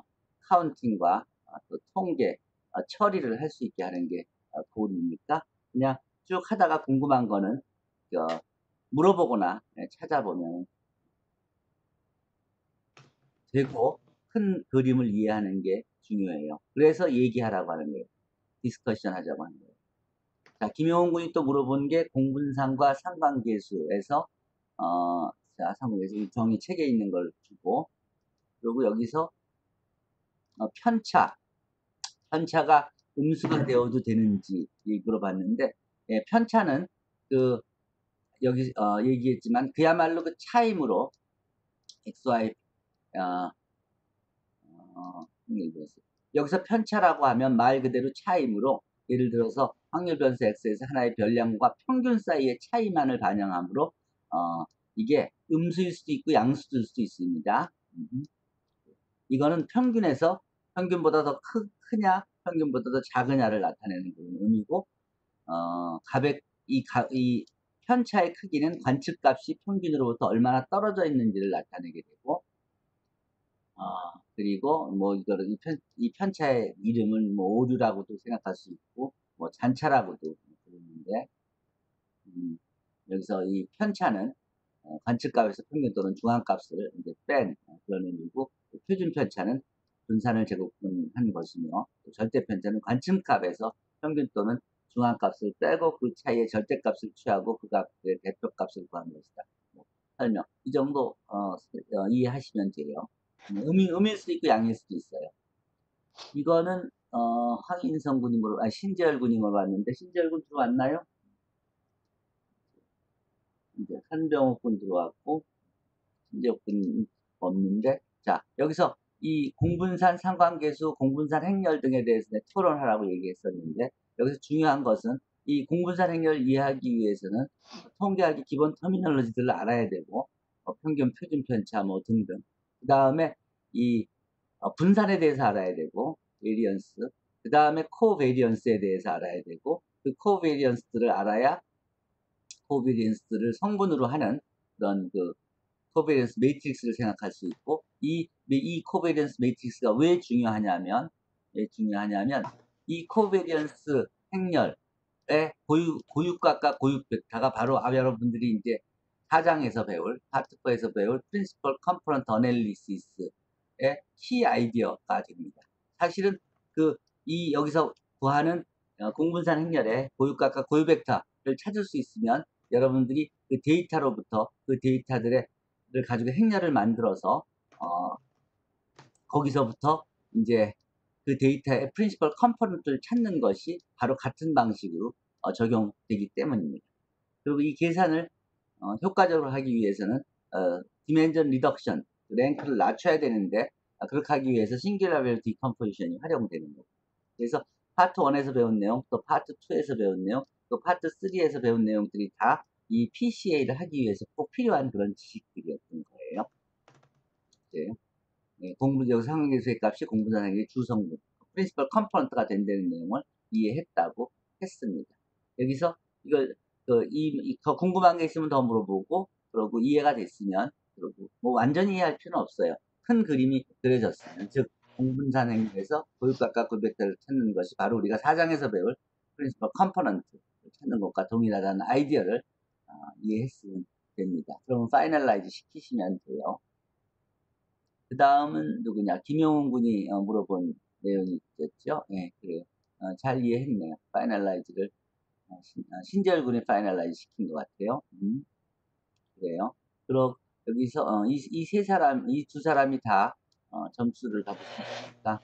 Speaker 1: counting과 어, 또 통계 어, 처리를 할 수 있게 하는 게 어, goal입니까? 그냥 쭉 하다가 궁금한 거는 어, 물어보거나 예, 찾아보면 되고 큰 그림을 이해하는 게 중요해요. 그래서 얘기하라고 하는 거예요. discussion 하자고 하는 거예요. 자, 김용훈 군이 또 물어본 게 공분산과 상관계수에서 어, 자, 상관계수 정의 책에 있는 걸 주고 그리고 여기서 어, 편차 편차가 음수가 되어도 되는지 물어봤는데 예, 편차는 그 여기 어, 얘기했지만 그야말로 그 차임으로 xy 어, 어, 여기서 편차라고 하면 말 그대로 차임으로 예를 들어서 확률 변수 x에서 하나의 별량과 평균 사이의 차이만을 반영하므로 어, 이게 음수일 수도 있고 양수일 수도 있습니다. 음. 이거는 평균에서 평균보다 더 크, 크냐 평균보다 더 작으냐를 나타내는 의미고 어, 가백 이, 가, 이 편차의 크기는 관측값이 평균으로부터 얼마나 떨어져 있는지를 나타내게 되고 어, 그리고 뭐 이거를 이, 편, 이 편차의 이름은 뭐 오류라고도 생각할 수 있고 뭐 잔차라고도 부르는데 음, 여기서 이 편차는 어, 관측값에서 평균 또는 중앙값을 이제 뺀 어, 그런 의미고 표준 편차는 분산을 제곱한 것이며 절대 편차는 관측값에서 평균 또는 중앙값을 빼고 그 차이의 절대값을 취하고 그 값의 대표값을 구하는 것이다. 뭐, 설명 이 정도 어, 어, 이해하시면 돼요. 음인, 음일 수도 있고 양일 수도 있어요. 이거는 어, 황인성 물어, 아 신재열 군이 물어봤는데 신재열 군 들어왔나요? 이제 한병욱 군 들어왔고 신재혁 군 없는데 자 여기서 이 공분산 상관계수, 공분산 행렬 등에 대해서 토론하라고 얘기했었는데 여기서 중요한 것은 이 공분산 행렬을 이해하기 위해서는 통계학의 기본 terminology들을 알아야 되고 어, 평균, 표준 편차 뭐 등등. 그 다음에 이 어, 분산에 대해서 알아야 되고 variance 그 다음에 covariance에 대해서 알아야 되고 그 covariance들을 알아야 covariance들을 성분으로 하는 그런 그 covariance matrix를 생각할 수 있고 이, 이 covariance matrix가 왜 중요하냐면 왜 중요하냐면 이 covariance 행렬의 고유, 고유값과 고유 벡터가 바로 아, 여러분들이 이제 4장에서 배울, 파트 4에서 배울 principal component analysis의 key idea가 됩니다. 사실은 그, 이, 여기서 구하는 어, 공분산 행렬의 고유값과 고유 벡터를 찾을 수 있으면 여러분들이 그 데이터로부터 그 데이터들의 를 가지고 행렬을 만들어서 어, 거기서부터 이제 그 데이터의 principal component를 찾는 것이 바로 같은 방식으로 어, 적용되기 때문입니다. 그리고 이 계산을 어, 효과적으로 하기 위해서는 어, dimension reduction, rank를 낮춰야 되는데 어, 그렇게 하기 위해서 singular value decomposition이 활용되는 거고 그래서 파트 1에서 배운 내용, 또 파트 2에서 배운 내용, 또 파트 3에서 배운 내용들이 다 이 PCA를 하기 위해서 꼭 필요한 그런 지식들이었던 거예요. 네. 네, 공부, 여기서 상관계수의 값이 공분산의 주성분, principal component가 된다는 내용을 이해했다고 했습니다. 여기서 이걸, 그, 이, 이, 더 궁금한 게 있으면 더 물어보고, 그러고 이해가 됐으면, 그러고, 뭐 완전히 이해할 필요는 없어요. 큰 그림이 그려졌으면, 즉, 공분산 행렬에서 고유값과 고유 벡터들을 찾는 것이 바로 우리가 4장에서 배울 principal component를 찾는 것과 동일하다는 아이디어를 어, 이해했으면 됩니다. 그러면 finalize 시키시면 돼요. 그 다음은 누구냐? 김용훈 군이 어, 물어본 내용이 있었죠? 예, 그래요. 어, 잘 이해했네요. finalize를 어, 신, 재혁 군이 finalize 시킨 것 같아요. 음, 그래요. 그럼 여기서 이 세 사람, 이 두 사람이 다 어, 점수를 받을 수 있으니까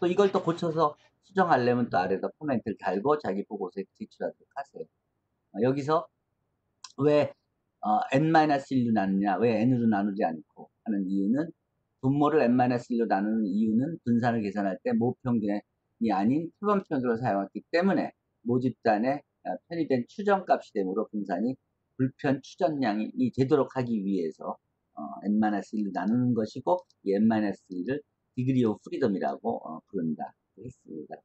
Speaker 1: 또 이걸 또 고쳐서 수정하려면 또 아래다 코멘트를 달고 자기 보고서에 제출하도록 하세요. 어, 여기서 왜 어, n-1로 나누냐, 왜 n으로 나누지 않고 하는 이유는 분모를 n-1로 나누는 이유는 분산을 계산할 때 모평균이 아닌 표본평균으로 사용했기 때문에 모집단에 어, 편의된 추정값이 되므로 분산이 불편 추정량이 되도록 하기 위해서 어, n-1로 나누는 것이고 이 n-1을 degree of freedom이라고 어, 부른다 했습니다.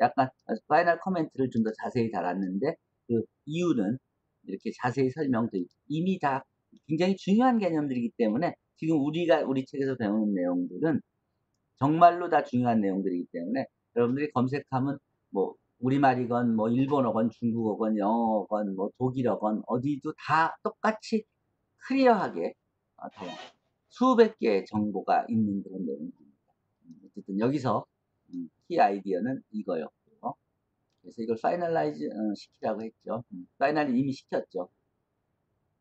Speaker 1: 약간 final comment를 좀 더 자세히 달았는데 그 이유는 이렇게 자세히 설명도 이미 다 굉장히 중요한 개념들이기 때문에 지금 우리가 우리 책에서 배우는 내용들은 정말로 다 중요한 내용들이기 때문에 여러분들이 검색하면 뭐 우리말이건 뭐 일본어건 중국어건 영어건 뭐 독일어건 어디도 다 똑같이 clear하게 어, 수백 개의 정보가 있는 그런 내용입니다. 어쨌든 여기서 음, key idea는 이거였고요. 그래서 이걸 finalize 어, 시키라고 했죠. 음, final이 이미 시켰죠.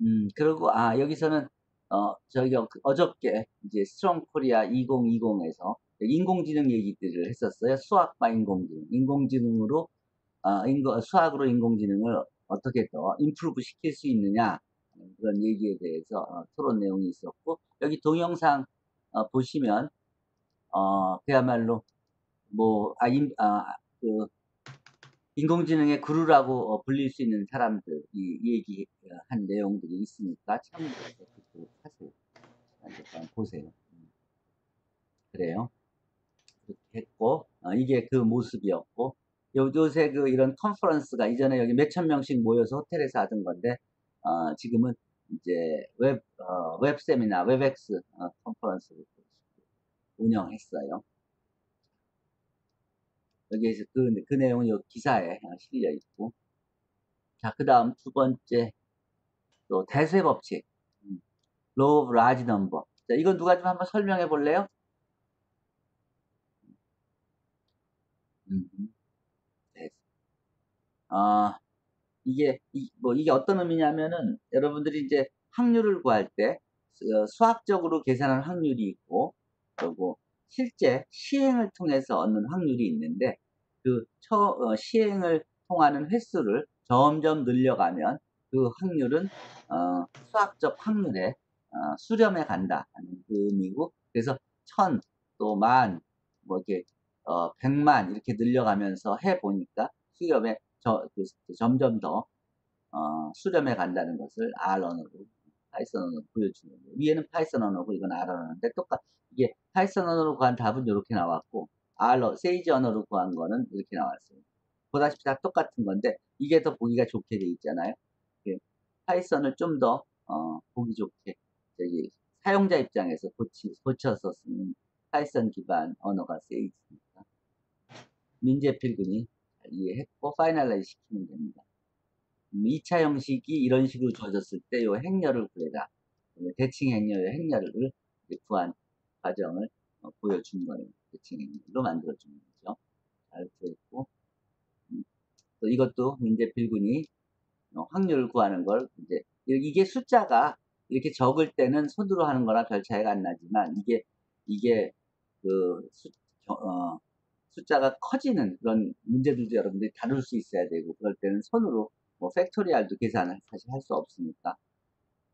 Speaker 1: 음, 그리고 아 여기서는 어 저기 어저께 이제 Strong Korea 2020에서 인공지능 얘기들을 했었어요. 수학과 인공지능, 인공지능으로 어, 인거, 수학으로 인공지능을 어떻게 더 improve 시킬 수 있느냐 그런 얘기에 대해서 어, 토론 내용이 있었고 여기 동영상 어, 보시면 어, 그야말로 뭐 아, 인, 아, 그 인공지능의 guru라고 어, 불릴 수 있는 사람들 이 얘기한 내용들이 있으니까 참고해서 하세요. 잠깐 보세요. 음. 그래요. 이렇게 했고 어, 이게 그 모습이었고 요, 요새 그 이런 컨퍼런스가 이전에 여기 몇천 명씩 모여서 호텔에서 하던 건데 어, 지금은 이제 웹, 어, 웹 세미나, Webex 어, 컨퍼런스를 운영했어요. 여기에서 그, 그 내용은 요 기사에 실려 있고. 자, 그 다음 두 번째, 또 대세 법칙. 음, Law of Large Number. 자, 이건 누가 좀 한번 설명해 볼래요? 음, 네. 아, 이게, 이, 뭐, 이게 어떤 의미냐면은, 여러분들이 이제 확률을 구할 때, 어, 수학적으로 계산한 확률이 있고, 그리고 실제 시행을 통해서 얻는 확률이 있는데, 그 처, 어, 시행을 통하는 횟수를 점점 늘려가면 그 확률은 어, 수학적 확률에 어, 수렴해 간다 하는 그 의미고 그래서 천 또 만 뭐 이렇게 어, 백만 이렇게 늘려가면서 해 보니까 수렴에 저, 그, 점점 더 어, 수렴해 간다는 것을 R 언어로 파이썬 언어로 보여주는 거예요. 위에는 파이썬 언어고 이건 R 언어인데 똑같 이게 Python 언어로 구한 답은 이렇게 나왔고 R, Sage 언어로 구한 거는 이렇게 나왔어요. 보다시피 다 똑같은 건데 이게 더 보기가 좋게 돼 있잖아요. Python을 좀더 어, 보기 좋게 저기 사용자 입장에서 고치, 고쳐서 쓰는 Python 기반 언어가 Sage니까 민재필 군이 이해했고 finalize 시키면 됩니다. 2차 음, 형식이 이런 식으로 주어졌을 때 이 행렬을 구해라. 대칭 행렬의 행렬을 구한 과정을 어, 보여준 거예요. 대칭행렬로 만들어주는 거죠. 잘 구했고 음, 또 이것도 이제 빌군이 어, 확률을 구하는 걸 이제 이게 숫자가 이렇게 적을 때는 손으로 하는 거랑 별 차이가 안 나지만 이게 이게 그 수, 어, 숫자가 커지는 그런 문제들도 여러분들이 다룰 수 있어야 되고 그럴 때는 손으로 뭐 factorial도 계산을 사실 할 수 없으니까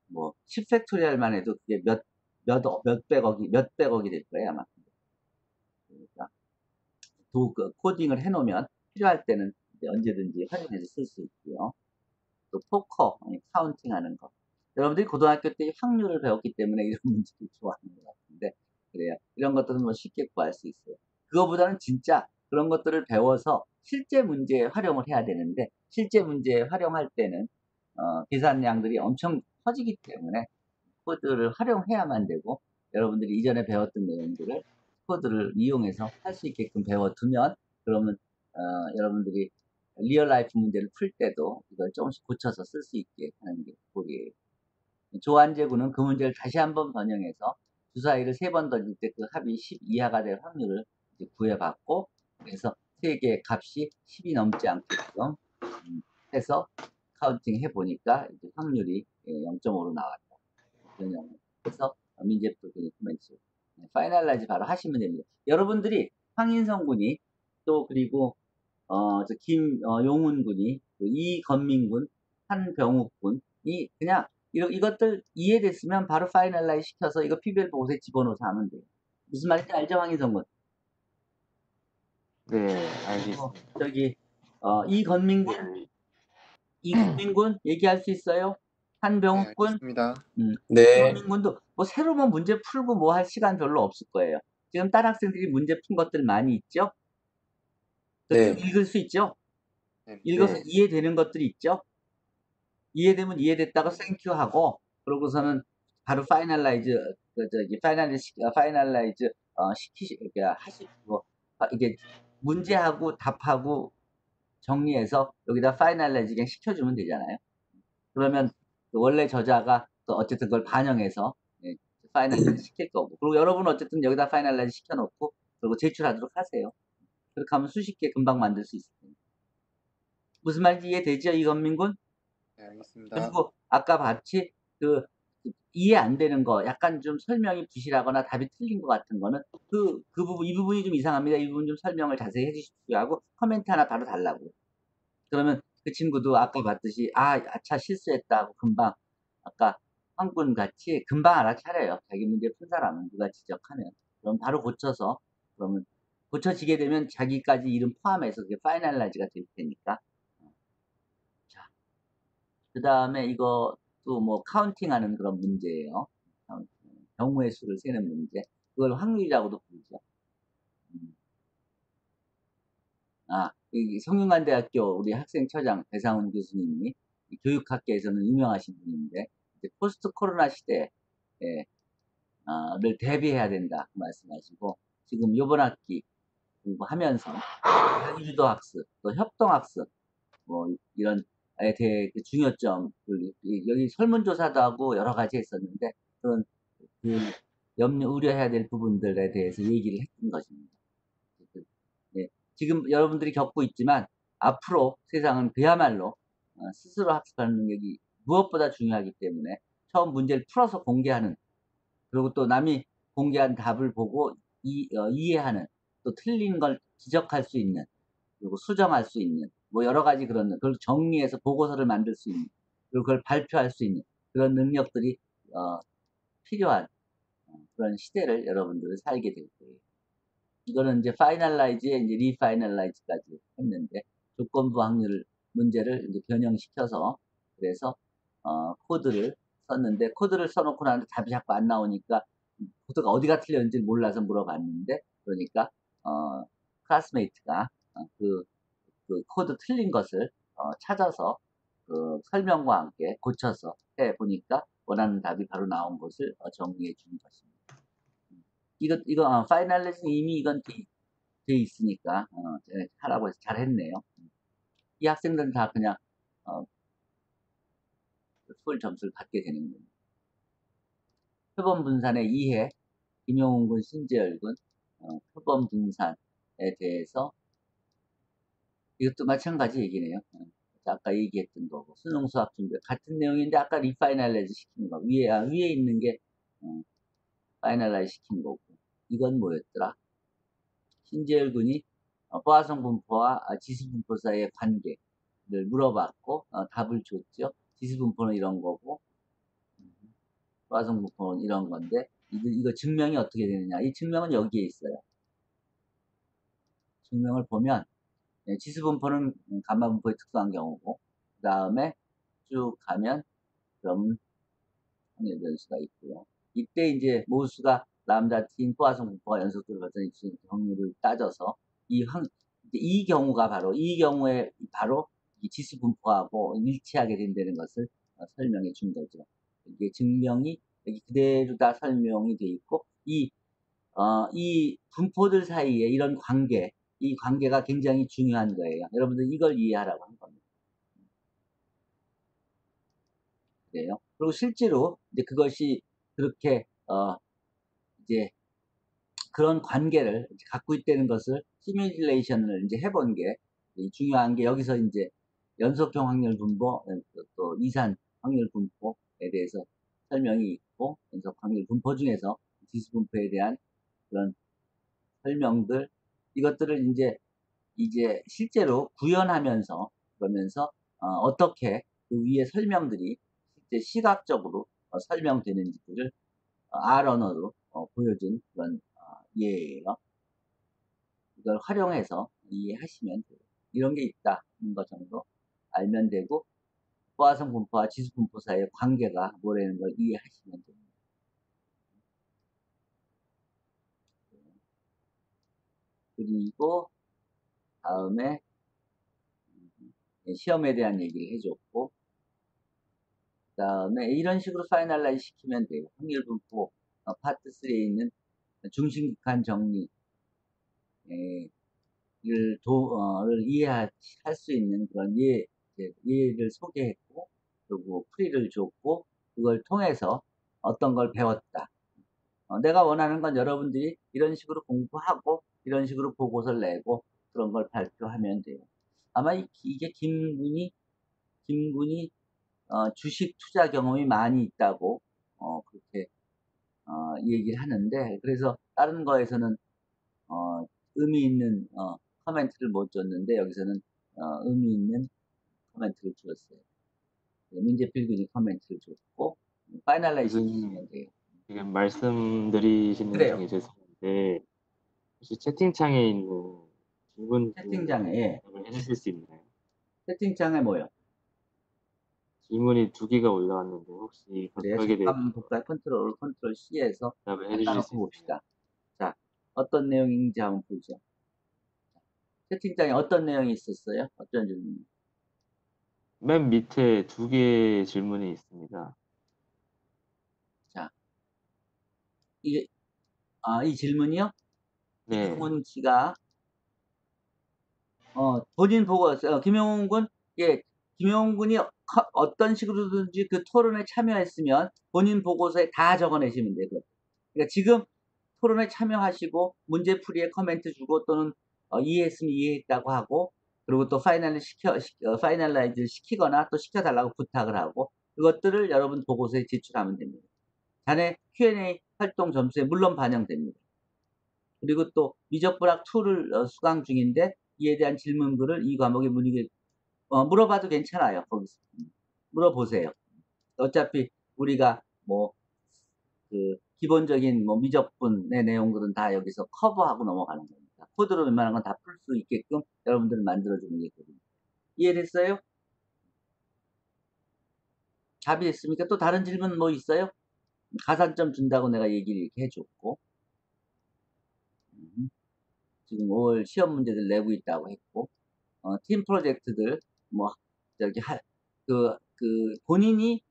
Speaker 1: 뭐 10 factorial만 해도 그게 몇, 몇, 몇백억이, 몇백억이 될 거예요, 아마. 도, 그 코딩을 해놓으면 필요할 때는 언제든지 활용해서 쓸 수 있고요. 또 포커, 아니, counting 하는 거. 여러분들이 고등학교 때 확률을 배웠기 때문에 이런 문제를 좋아하는 것 같은데, 그래요. 이런 것들은 뭐 쉽게 구할 수 있어요. 그거보다는 진짜 그런 것들을 배워서 실제 문제에 활용을 해야 되는데, 실제 문제에 활용할 때는, 어, 계산량들이 엄청 커지기 때문에 코드를 활용해야만 되고, 여러분들이 이전에 배웠던 내용들을 코드를 이용해서 할 수 있게끔 배워두면, 그러면, 어, 여러분들이 real life 문제를 풀 때도 이걸 조금씩 고쳐서 쓸 수 있게 하는 게 goal이에요. 조한제 군은 그 문제를 다시 한번 변형해서 주사위를 세 번 던질 때 그 합이 10 이하가 될 확률을 구해봤고, 그래서 세 개의 값이 10이 넘지 않게끔 음, 해서 counting 해보니까 이제 확률이 0.5로 나왔다. 그런 영역. 그래서 민재필 document finalize 바로 하시면 됩니다. 여러분들이 황인성 군이 또 그리고 어, 저 김용훈 군이 또 이건민 군, 한병욱 군이 그냥 이, 이것들 이해됐으면 바로 finalize 시켜서 이거 PBL 보고서에 집어넣어서 하면 돼요. 무슨 말인지 알죠, 황인성 군?
Speaker 3: 네, 알겠습니다.
Speaker 1: 어, 저기 어, 이건민 군, 이건민 군 얘기할 수 있어요?
Speaker 2: 네,
Speaker 1: 한병욱 군,
Speaker 2: 알겠습니다.
Speaker 4: 네.
Speaker 1: 군도 뭐 새로 뭐 문제 풀고 뭐 할 시간 별로 없을 거예요. 지금 다른 학생들이 문제 푼 것들 많이 있죠?
Speaker 4: 네.
Speaker 1: 읽을 수 있죠?
Speaker 2: 네.
Speaker 1: 읽어서
Speaker 3: 네.
Speaker 1: 이해되는 것들이 있죠? 이해되면 이해됐다고 thank you 하고, 그러고서는 바로 finalize, 그, 저기, finalize, finalize, 어, 시키시, 그러니까 하시고, 아, 이게 문제하고 답하고 정리해서 여기다 finalize 그냥 시켜주면 되잖아요. 그러면 그 원래 저자가 또 어쨌든 그걸 반영해서 예, finalize 시킬 거고. 그리고 여러분 어쨌든 여기다 finalize 시켜놓고, 그리고 제출하도록 하세요. 그렇게 하면 수십 개 금방 만들 수 있을 텐데. 무슨 말인지 이해되죠, 이건민 군?
Speaker 2: 네, 알겠습니다.
Speaker 1: 그리고 아까 봤지 그, 그 이해 안 되는 거 약간 좀 설명이 부실하거나 답이 틀린 것 같은 거는 그, 그 부분 이 부분이 좀 이상합니다. 이 부분 좀 설명을 자세히 해주십시오 하고 코멘트 하나 바로 달라고. 그러면 그 친구도 아까 봤듯이 아 아차 실수했다고 금방 아까 황군 같이 금방 알아차려요. 자기 문제 푼 사람은 누가 지적하면 그럼 바로 고쳐서 그러면 고쳐지게 되면 자기까지 이름 포함해서 그게 finalize가 될 테니까 그 다음에 이거 또 뭐 counting하는 그런 문제예요. 경우의 수를 세는 문제. 그걸 확률이라고도 부르죠. 음. 아, 이 성균관대학교 우리 학생처장 배상훈 교수님이 이 교육학계에서는 유명하신 분인데 이제 포스트 코로나 시대에 어, 를 대비해야 된다 그 말씀하시고 지금 요번 학기 공부하면서 유도 학습, 또 협동 학습 뭐 이런 에 대해 그 중요점 여기 설문조사도 하고 여러 가지 했었는데 그런 그 염려 우려해야 될 부분들에 대해서 얘기를 했던 것입니다. 예, 지금 여러분들이 겪고 있지만 앞으로 세상은 그야말로 어, 스스로 학습하는 능력이 무엇보다 중요하기 때문에 처음 문제를 풀어서 공개하는 그리고 또 남이 공개한 답을 보고 이, 어, 이해하는 또 틀린 걸 지적할 수 있는 그리고 수정할 수 있는 뭐 여러 가지 그런 그걸 정리해서 보고서를 만들 수 있는 그리고 그걸 발표할 수 있는 그런 능력들이 어, 필요한 어, 그런 시대를 여러분들은 살게 될 거예요. 이거는 이제 finalize에 이제 re-finalize까지 했는데 조건부 확률 문제를 이제 변형시켜서 그래서 어, 코드를 썼는데 코드를 써놓고 나는데 답이 자꾸 안 나오니까 코드가 어디가 틀렸는지 몰라서 물어봤는데 그러니까 어, classmate가 어, 그, 그 코드 틀린 것을 어, 찾아서 그 설명과 함께 고쳐서 해 보니까 원하는 답이 바로 나온 것을 어, 정리해 준 것입니다. 음. 이거 이거 어, finalization 이미 이건 돼, 돼 있으니까 어, 네, 하라고 해서 잘 했네요. 이 학생들은 다 그냥 어, full 점수를 받게 되는 겁니다. 표본 분산의 이해, 김용훈 군, 신재열 군, 어, 표본 분산에 대해서 이것도 마찬가지 얘기네요. 어, 아까 얘기했던 거고 수능 수학 준비 같은 내용인데 아까 re-finalize 시킨 거 위에 아, 위에 있는 게 어, finalize 시킨 거고 이건 뭐였더라? 신재열 군이 어, 포아송 분포와 아, 지수 분포 사이의 관계를 물어봤고 어, 답을 줬죠. 지수 분포는 이런 거고 포아송 분포는 이런 건데 이거, 이거 증명이 어떻게 되느냐? 이 증명은 여기에 있어요. 증명을 보면 예, 지수 분포는 음, 감마 분포에 특수한 경우고 그 다음에 쭉 가면 그럼 확률 변수가 있고요. 이때 이제 모수가 t인 포화성 분포가 연속도로 발생할 수 있는 확률을 따져서 이, 확, 이제 이 경우가 바로 이 경우에 바로 이 지수 분포하고 일치하게 된다는 것을 어, 설명해 준 거죠. 이게 증명이 여기 그대로 다 설명이 돼 있고 이 어, 이 분포들 사이에 이런 관계, 이 관계가 굉장히 중요한 거예요. 여러분들 이걸 이해하라고 한 겁니다. 그래요. 그리고 실제로 이제 그것이 그렇게 어 이제 그런 관계를 갖고 있다는 것을 시뮬레이션을 이제 해본 게 중요한 게 여기서 이제 연속형 확률 분포 또- 또 이산 확률 분포에 대해서 설명이 있고 연속 확률 분포 중에서 지수 분포에 대한 그런 설명들 이것들을 이제 이제 실제로 구현하면서 그러면서 어, 떻게 그 위에 설명들이 실제 시각적으로 어, 설명되는지를 어, R 언어로 어, 보여준 그런 어, 예예요. 이걸 활용해서 이해하시면 돼요. 이런 게 있다는 것 정도 알면 되고 포화성 분포와 지수 분포 사이의 관계가 뭐라는 걸 이해하시면 됩니다. 그리고 다음에 음, 시험에 대한 얘기를 해줬고 그 다음에 이런 식으로 finalize 시키면 돼요. 확률 분포 어, 파트 3에 있는 중심극한 정리 예, 를, 도, 어, 를 이해할 수 있는 그런 예, 예를 소개했고 그리고 풀이를 줬고 그걸 통해서 어떤 걸 배웠다. 어, 내가 원하는 건 여러분들이 이런 식으로 공부하고 이런 식으로 보고서를 내고 그런 걸 발표하면 돼요. 아마 이, 게 김군이 김군이 어, 주식 투자 경험이 많이 있다고 어, 그렇게 어, 얘기를 하는데 그래서 다른 거에서는 어, 의미 있는 어, 커멘트를 못 줬는데 여기서는 어, 의미 있는 커멘트를 주었어요. 민재필 군이 코멘트를 줬고 finalize
Speaker 3: 무슨-
Speaker 1: 시키면 돼요.
Speaker 3: 지금 말씀드리시는
Speaker 1: 그래요.
Speaker 3: 중에 죄송한데 혹시 채팅창에 있는 질문
Speaker 1: 채팅창에 예.
Speaker 3: 해주실 수 있나요?
Speaker 1: 채팅창에 뭐요?
Speaker 3: 질문이 두 개가 올라왔는데 혹시
Speaker 1: 그래요?
Speaker 3: 각각에 대해
Speaker 1: 잠깐 볼까요? 컨트롤 컨트롤 C에서
Speaker 3: 답을 해주실 있나요?
Speaker 1: 봅시다. 자, 어떤 내용인지 한번 보죠. 채팅창에 어떤 내용이 있었어요? 어떤 질문?
Speaker 3: 맨 밑에 두 개의 질문이 있습니다.
Speaker 1: 이게 아, 이 질문이요?
Speaker 3: 네,
Speaker 1: 김용훈 씨가 어, 본인 보고 어, 김용훈 군 예, 김용훈 군이 커- 어떤 식으로든지 그 토론에 참여했으면 본인 보고서에 다 적어내시면 되거든요. 그러니까 지금 토론에 참여하시고 문제풀이에 코멘트 주고 또는 어, 이해했으면 이해했다고 하고 그리고 또 final을 시켜 시- 어, finalize를 시키거나 또 시켜달라고 부탁을 하고 그것들을 여러분 보고서에 제출하면 됩니다. 자네 Q&A 활동 점수에 물론 반영됩니다. 그리고 또 미적분학 2를 어, 수강 중인데 이에 대한 질문글을 이 과목의 문의에 어, 물어봐도 괜찮아요. 거기서 물어보세요. 어차피 우리가 뭐 그 기본적인 뭐 미적분의 내용들은 다 여기서 커버하고 넘어가는 겁니다. 코드로 웬만한 건 다 풀 수 있게끔 여러분들을 만들어주는 게 있거든요. 이해됐어요? 답이 됐습니까? 또 다른 질문 뭐 있어요? 가산점 준다고 내가 얘기를 이렇게 해줬고 음, 지금 5월 시험 문제들 내고 있다고 했고 어, 팀 프로젝트들 뭐 저기 할그 그 본인이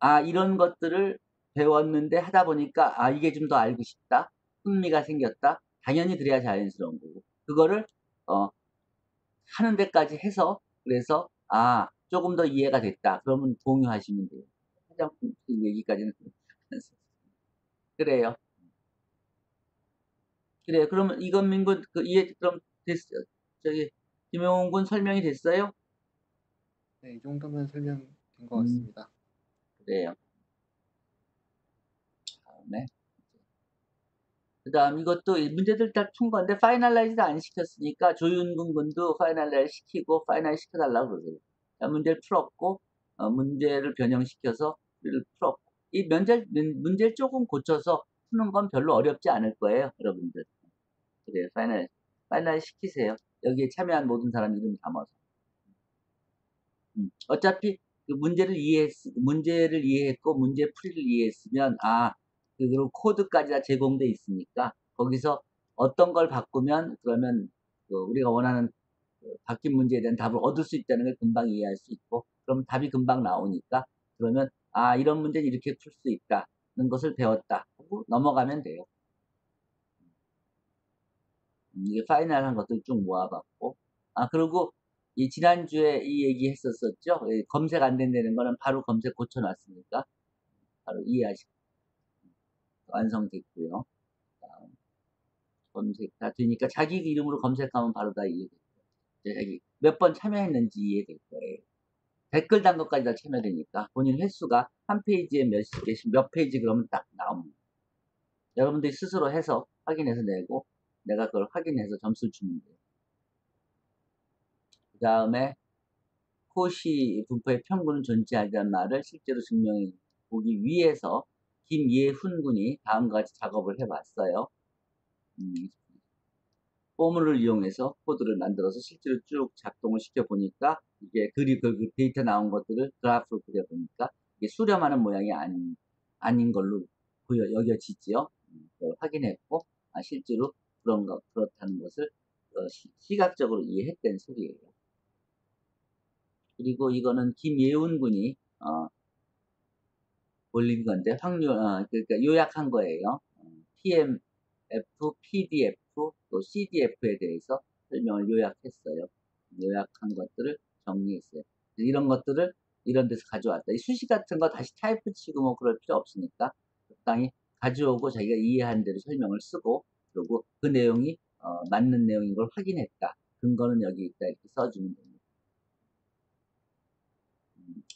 Speaker 1: 아 이런 것들을 배웠는데 하다 보니까 아 이게 좀 더 알고 싶다 흥미가 생겼다 당연히 그래야 자연스러운 거고. 그거를 어 하는 데까지 해서 그래서 아 조금 더 이해가 됐다. 그러면 공유하시면 돼요. 화장품 얘기까지는 그래요. 그래요. 그러면 이건민 군 그 이해 그럼 됐어요? 저기 김용훈 군 설명이 됐어요
Speaker 2: 네, 이 정도면 설명된 것
Speaker 1: 음.
Speaker 2: 같습니다.
Speaker 1: 그래요. 다음에 그 다음 이것도 이 문제들 다 푼 건데 finalize도 안 시켰으니까 조윤근 군도 finalize 시키고 final 시켜달라고 그러세요. 자, 문제를 풀었고 어, 문제를 변형시켜서 를 풀었고 이 문제 문제를 조금 고쳐서 푸는 건 별로 어렵지 않을 거예요, 여러분들. 그래요, final final 시키세요. 여기에 참여한 모든 사람 이름 담아서. 음, 어차피 그 문제를 이해했, 문제를 이해했고 문제 풀이를 이해했으면 아, 그 그리고 코드까지 다 제공돼 있으니까 거기서 어떤 걸 바꾸면 그러면 그 우리가 원하는 그 바뀐 문제에 대한 답을 얻을 수 있다는 걸 금방 이해할 수 있고 그럼 답이 금방 나오니까 그러면 아 이런 문제는 이렇게 풀 수 있다는 것을 배웠다 하고 넘어가면 돼요. 음, 이게 파이널한 것들 쭉 모아봤고. 아 그리고 이 지난주에 이 얘기 했었었죠? 예, 검색 안 된다는 거는 바로 검색 고쳐놨으니까 바로 이해하시 완성됐고요. 검색 다 되니까 자기 이름으로 검색하면 바로 다 이해돼요. 자기 몇 번 참여했는지 이해될 거예요. 댓글 단 것까지 다 참여되니까 본인 횟수가 한 페이지에 몇 개씩 몇 페이지 그러면 딱 나옵니다. 여러분들이 스스로 해서 확인해서 내고 내가 그걸 확인해서 점수를 주면 돼요. 그 다음에 코시 분포의 평균은 존재하다는 말을 실제로 증명해 보기 위해서 김예훈 군이 다음과 같이 작업을 해봤어요. 음, 포물을 이용해서 코드를 만들어서 실제로 쭉 작동을 시켜보니까 이게 그리 그 데이터 나온 것들을 그래프로 그려보니까 이게 수렴하는 모양이 아닌, 아닌 걸로 보여, 여겨지지요. 음, 그걸 확인했고 아, 실제로 그런 것, 그렇다는 것을 어, 시, 각적으로 이해했다는 소리예요. 그리고 이거는 김예훈 군이 어, 올린 건데 확률 어, 그러니까 요약한 거예요. 어, PMF, PDF, 또 CDF에 대해서 설명을 요약했어요. 요약한 것들을 정리했어요. 이런 것들을 이런 데서 가져왔다. 이 수식 같은 거 다시 타이프 치고 뭐 그럴 필요 없으니까 적당히 가져오고 자기가 이해한 대로 설명을 쓰고 그리고 그 내용이 어, 맞는 내용인 걸 확인했다. 근거는 여기 있다 이렇게 써주면 됩니다.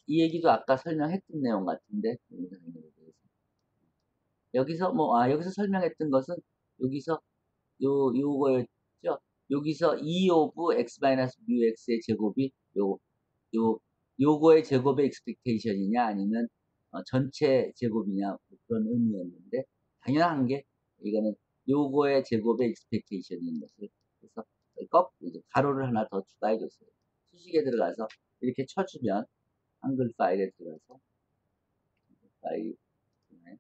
Speaker 1: 음, 이 얘기도 아까 설명했던 내용 같은데 여기서 뭐 아 여기서 설명했던 것은 여기서 요 요거였죠. 여기서 E of x 마이너스 뮤x의 제곱이 요 요 요거의 제곱의 expectation이냐 아니면 어, 전체 제곱이냐 뭐 그런 의미였는데 당연한 게 이거는 요거의 제곱의 expectation인 것을 그래서 꺾 가로를 하나 더 추가해 줬어요. 수식에 들어가서 이렇게 쳐주면 한글 파일에 들어가서 파일 네.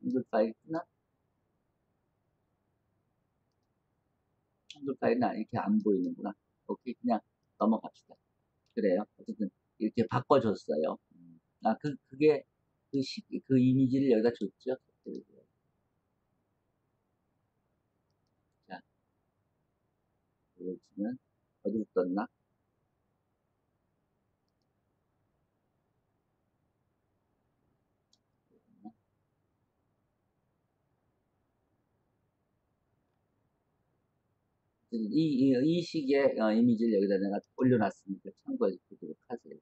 Speaker 1: 한글 파일 끝나? 한글 파일은 이렇게 안 보이는구나. 오케이 그냥 넘어갑시다. 그래요. 어쨌든 이렇게 바꿔줬어요. 아, 그, 그게, 그 시, 그 이미지를 여기다 줬죠. 자, 치면, 어디로 떴나? 이, 이, 이 식의 어, 이미지를 여기다 내가 올려놨으니까 참고해 보도록 하세요.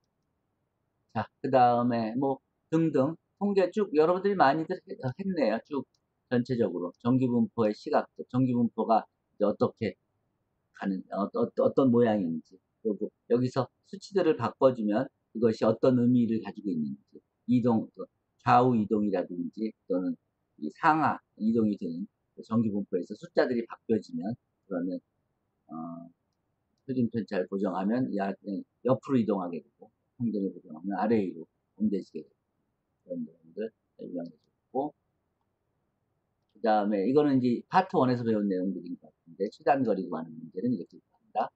Speaker 1: 자, 그 다음에 뭐 등등 통계 쭉 여러분들이 많이들 어, 했네요. 쭉 전체적으로 전기분포의 시각도, 전기분포가 어떻게 가는 어, 어, 어떤 모양인지 그리고 여기서 수치들을 바꿔주면 그것이 어떤 의미를 가지고 있는지 이동 좌우 이동이라든지 또는 상하 이동이 되는 전기분포에서 숫자들이 바뀌어지면 그러면 어, 표준 편차를 고정하면 야, 옆으로 이동하게 되고 평균을 고정하면 아래 위로 옮겨지게 되고 그런 내용들 설명해 줬고 그 다음에 이거는 이제 파트 1에서 배운 내용들인 것 같은데 최단거리 구하는 문제는 이렇게 구한다.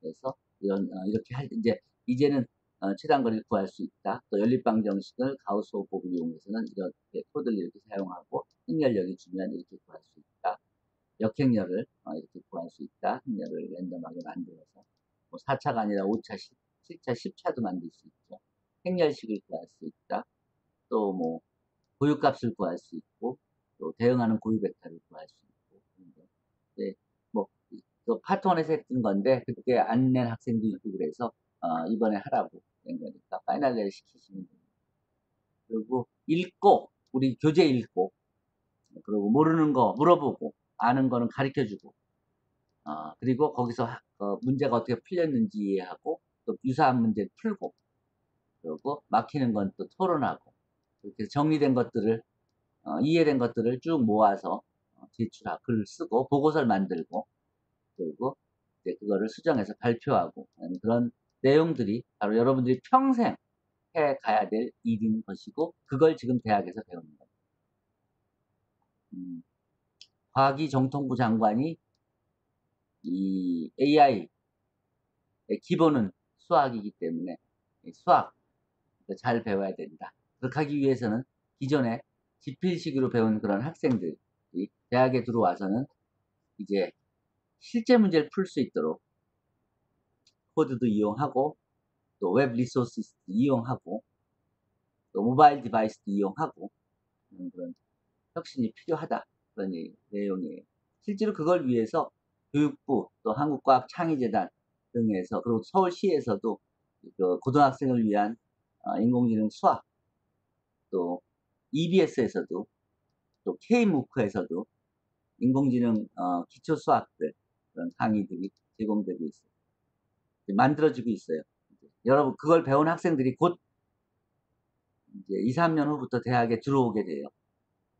Speaker 1: 그래서 이런 어, 이렇게 할 이제 이제는 어, 최단거리를 구할 수 있다. 또 연립방 정식을 가우스 호법을 이용해서는 이렇게 코드를 이렇게 사용하고 행렬력이 주면 이렇게 구할 수 있다. 역행렬을 어, 이렇게 구할 수 있다. 행렬을 랜덤하게 만들어서 뭐 4차가 아니라 5차, 7차, 10차도 만들 수 있죠. 행렬식을 구할 수 있다. 또 뭐 고유값을 구할 수 있고 또 대응하는 고유 벡터를 구할 수 있고 네, 뭐 파트 1에서 했던 건데 그때 안 낸 학생도 있고 그래서 어, 이번에 하라고 된 거니까 파이널레를 시키시면 됩니다. 그리고 읽고 우리 교재 읽고 그리고 모르는 거 물어보고 아는 거는 가르쳐 주고 어, 그리고 거기서 어, 문제가 어떻게 풀렸는지 이해하고 또 유사한 문제를 풀고 그리고 막히는 건 또 토론하고 이렇게 정리된 것들을 어, 이해된 것들을 쭉 모아서 어, 제출하 글을 쓰고 보고서를 만들고 그리고 이제 그거를 수정해서 발표하고 그런 내용들이 바로 여러분들이 평생 해 가야 될 일인 것이고 그걸 지금 대학에서 거예요. 음, 과기정통부 장관이 이 AI의 기본은 수학이기 때문에 이 수학 잘 배워야 된다. 그렇게 하기 위해서는 기존에 지필식으로 배운 그런 학생들이 대학에 들어와서는 이제 실제 문제를 풀 수 있도록 코드도 이용하고 또 웹 resource도 이용하고 또 모바일 device도 이용하고 음, 그런 혁신이 필요하다 그런 내용이에요. 실제로 그걸 위해서 교육부 또 한국과학창의재단 등에서 그리고 서울시에서도 그 고등학생을 위한 어, 인공지능 수학 또 EBS에서도 또 K-MOOC에서도 인공지능 어, 기초 수학들 그런 강의들이 제공되고 있어요. 만들어지고 있어요. 여러분 그걸 배운 학생들이 곧 이제 2, 3년 후부터 대학에 들어오게 돼요.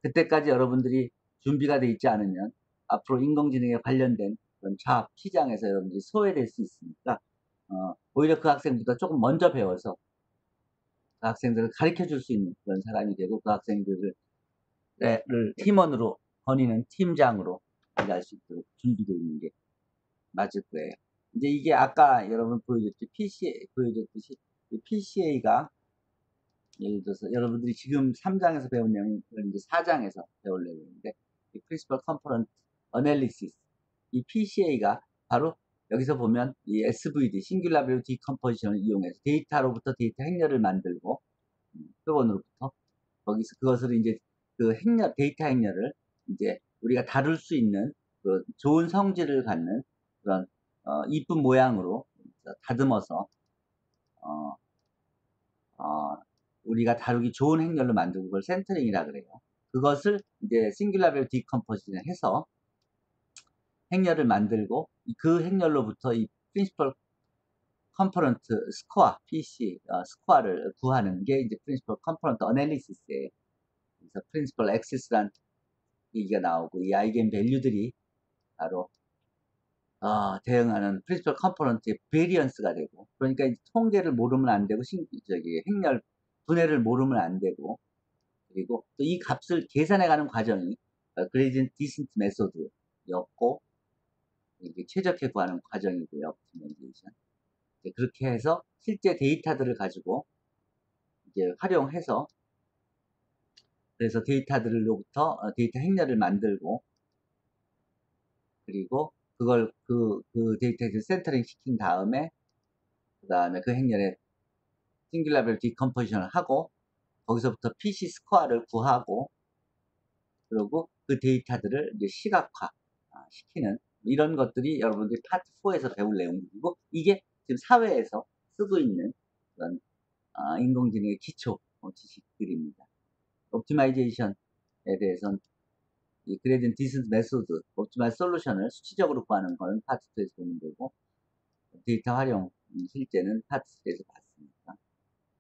Speaker 1: 그때까지 여러분들이 준비가 돼 있지 않으면 앞으로 인공지능에 관련된 그런 취업 시장에서 여러분들이 소외될 수 있으니까 어, 오히려 그 학생보다 조금 먼저 배워서 그 학생들을 가르쳐 줄 수 있는 그런 사람이 되고 그 학생들을 네, 를 팀원으로 거니는 팀장으로 일할 수 있도록 준비되어 있는 게 맞을 거예요. 이제 이게 아까 여러분 보여줬듯이 PCA, 보여줬듯이 PCA가 예를 들어서 여러분들이 지금 3장에서 배운 내용을 이제 4장에서 배울 내용인데 이 Principal Component Analysis 이 PCA가 바로 여기서 보면 이 SVD Singular Value Decomposition을 이용해서 데이터로부터 데이터 행렬을 만들고 음, 표본으로부터 거기서 그것을 이제 그 행렬 데이터 행렬을 이제 우리가 다룰 수 있는 그 좋은 성질을 갖는 그런 어, 이쁜 모양으로 다듬어서 어, 어, 우리가 다루기 좋은 행렬로 만들고 그걸 centering이라 그래요. 그것을 이제 singular value decomposition을 해서 행렬을 만들고 그 행렬로부터 이 principal 컴포넌트 스코어 PC 어, 스코어를 구하는 게 이제 principal component analysis예요. 그래서 principal axis란 얘기가 나오고 이 eigenvalue들이 바로 어, 대응하는 principal component의 variance가 되고 그러니까 이 통계를 모르면 안 되고 신, 저기 행렬 분해를 모르면 안 되고 그리고 또 이 값을 계산해가는 과정이 gradient descent method였고 이게 최적화 구하는 과정이고요. optimization. 이제 그렇게 해서 실제 데이터들을 가지고 이제 활용해서 그래서 데이터들로부터 어, 데이터 행렬을 만들고 그리고 그걸 그, 그 데이터를 centering 시킨 다음에 그 다음에 그 행렬에 singular value decomposition을 하고 거기서부터 PC score를 구하고 그리고 그 데이터들을 이제 시각화 아, 시키는 이런 것들이 여러분들이 파트 4에서 배울 내용이고 이게 지금 사회에서 쓰고 있는 그런 아, 인공지능의 기초 어, 지식들입니다. optimization에 대해서는 이 gradient descent method, optimal solution을 수치적으로 구하는 거는 파트 2에서 보면 되고 데이터 활용 음, 실제는 파트 3에서 봤습니다.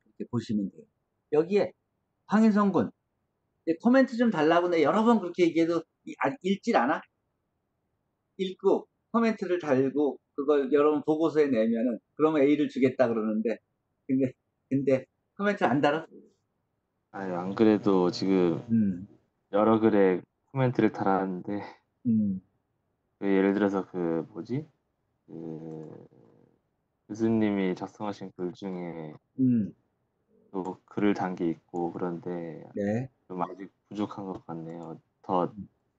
Speaker 1: 이렇게 보시면 돼요. 여기에 황인성 군 코멘트 좀 달라고 내 여러 번 그렇게 얘기해도 이- 아, 읽질 않아? 읽고 코멘트를 달고 그걸 여러분 보고서에 내면은 그러면 A를 주겠다 그러는데 근데 근데 코멘트 안 달아?
Speaker 3: 아니, 안 그래도 지금
Speaker 1: 음,
Speaker 3: 여러 글에 코멘트를 달았는데,
Speaker 1: 음,
Speaker 3: 그 예를 들어서 그 뭐지? 그 교수님이 작성하신 글 중에
Speaker 1: 음,
Speaker 3: 또 글을 단 게 있고 그런데
Speaker 1: 네.
Speaker 3: 좀 아직 부족한 것 같네요. 더,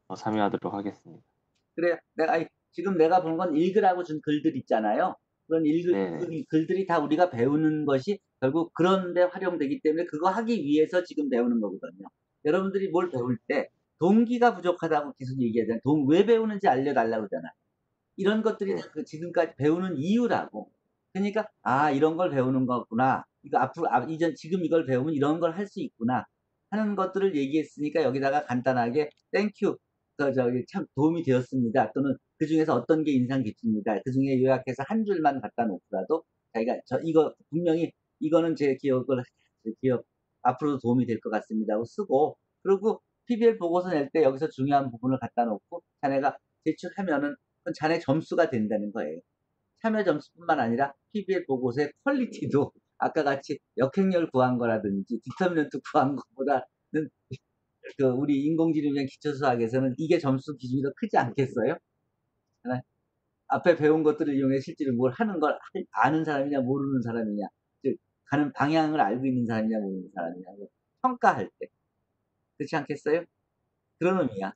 Speaker 3: 더 참여하도록 하겠습니다.
Speaker 1: 그래 내가 아니, 지금 내가 본 건 읽으라고 준 글들 있잖아요. 그런 읽,
Speaker 3: 네.
Speaker 1: 그 글들이 다 우리가 배우는 것이 결국 그런데 활용되기 때문에 그거 하기 위해서 지금 배우는 거거든요. 여러분들이 뭘 배울 때 동기가 부족하다고 계속 얘기하잖아요. 동, 왜 배우는지 알려달라고 그러잖아요. 이런 것들이
Speaker 3: 네.
Speaker 1: 다그 지금까지 배우는 이유라고. 그러니까 아 이런 걸 배우는 거구나. 이거 앞으로 아, 이전 지금 이걸 배우면 이런 걸 할 수 있구나 하는 것들을 얘기했으니까 여기다가 간단하게 thank you 그 저기 참 도움이 되었습니다. 또는 그 중에서 어떤 게 인상 깊습니다. 그 중에 요약해서 한 줄만 갖다 놓더라도 자기가 저 이거 분명히 이거는 제 기억을 제 기억 앞으로도 도움이 될 것 같습니다. 하고 쓰고 그리고 PBL 보고서 낼 때 여기서 중요한 부분을 갖다 놓고 자네가 제출하면은 그건 자네 점수가 된다는 거예요. 참여 점수뿐만 아니라 PBL 보고서의 quality도 아까 같이 역행렬 구한 거라든지 determinant 구한 것보다는 그 우리 인공지능이나 기초수학에서는 이게 점수 기준이 더 크지 않겠어요? 하나, 앞에 배운 것들을 이용해 실제로 뭘 하는 걸 할- 아는 사람이냐 모르는 사람이냐 즉 가는 방향을 알고 있는 사람이냐 모르는 사람이냐 평가할 때 그렇지 않겠어요? 그런 의미야.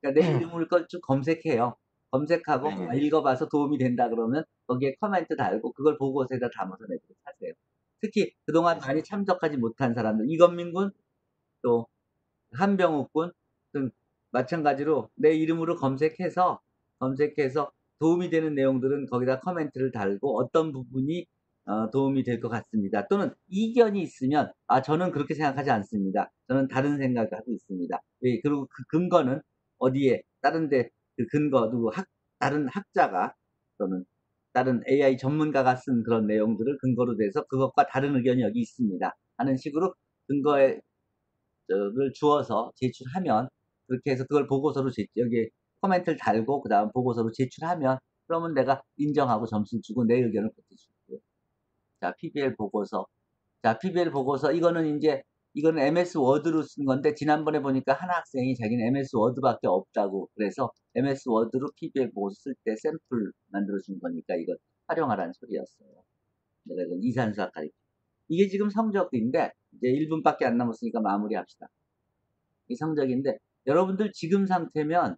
Speaker 1: 그러니까 내 이름을 쭉 검색해요. 검색하고
Speaker 4: 네.
Speaker 1: 아, 읽어봐서 도움이 된다 그러면 거기에 코멘트 달고 그걸 보고서에다 담아서 내도록 하세요. 특히 그동안 많이 참석하지 못한 사람들 이건민군 또 한병욱군 등 마찬가지로 내 이름으로 검색해서 검색해서 도움이 되는 내용들은 거기다 코멘트를 달고 어떤 부분이 어, 도움이 될 것 같습니다. 또는 이견이 있으면 아 저는 그렇게 생각하지 않습니다. 저는 다른 생각을 하고 있습니다. 왜 그리고 그 근거는 어디에 다른데 그 근거 누구 학 다른 학자가 또는 다른 AI 전문가가 쓴 그런 내용들을 근거로 돼서 그것과 다른 의견이 여기 있습니다. 하는 식으로 근거에 를 주어서 제출하면 그렇게 해서 그걸 보고서로 제, 여기에 코멘트를 달고 그 다음 보고서로 제출하면 그러면 내가 인정하고 점수를 주고 내 의견을 보태줄게요. 자, PBL 보고서. 자, PBL 보고서 이거는 이제 이거는 MS 워드로 쓴 건데 지난번에 보니까 한 학생이 자기는 MS 워드밖에 없다고 그래서 MS 워드로 PBL 보고서 쓸 때 샘플 만들어 준 거니까 이거 활용하라는 소리였어요. 내가 이건 이산수학 가르쳐. 이게 지금 성적인데 이제 1분밖에 안 남았으니까 마무리합시다. 이 성적인데 여러분들 지금 상태면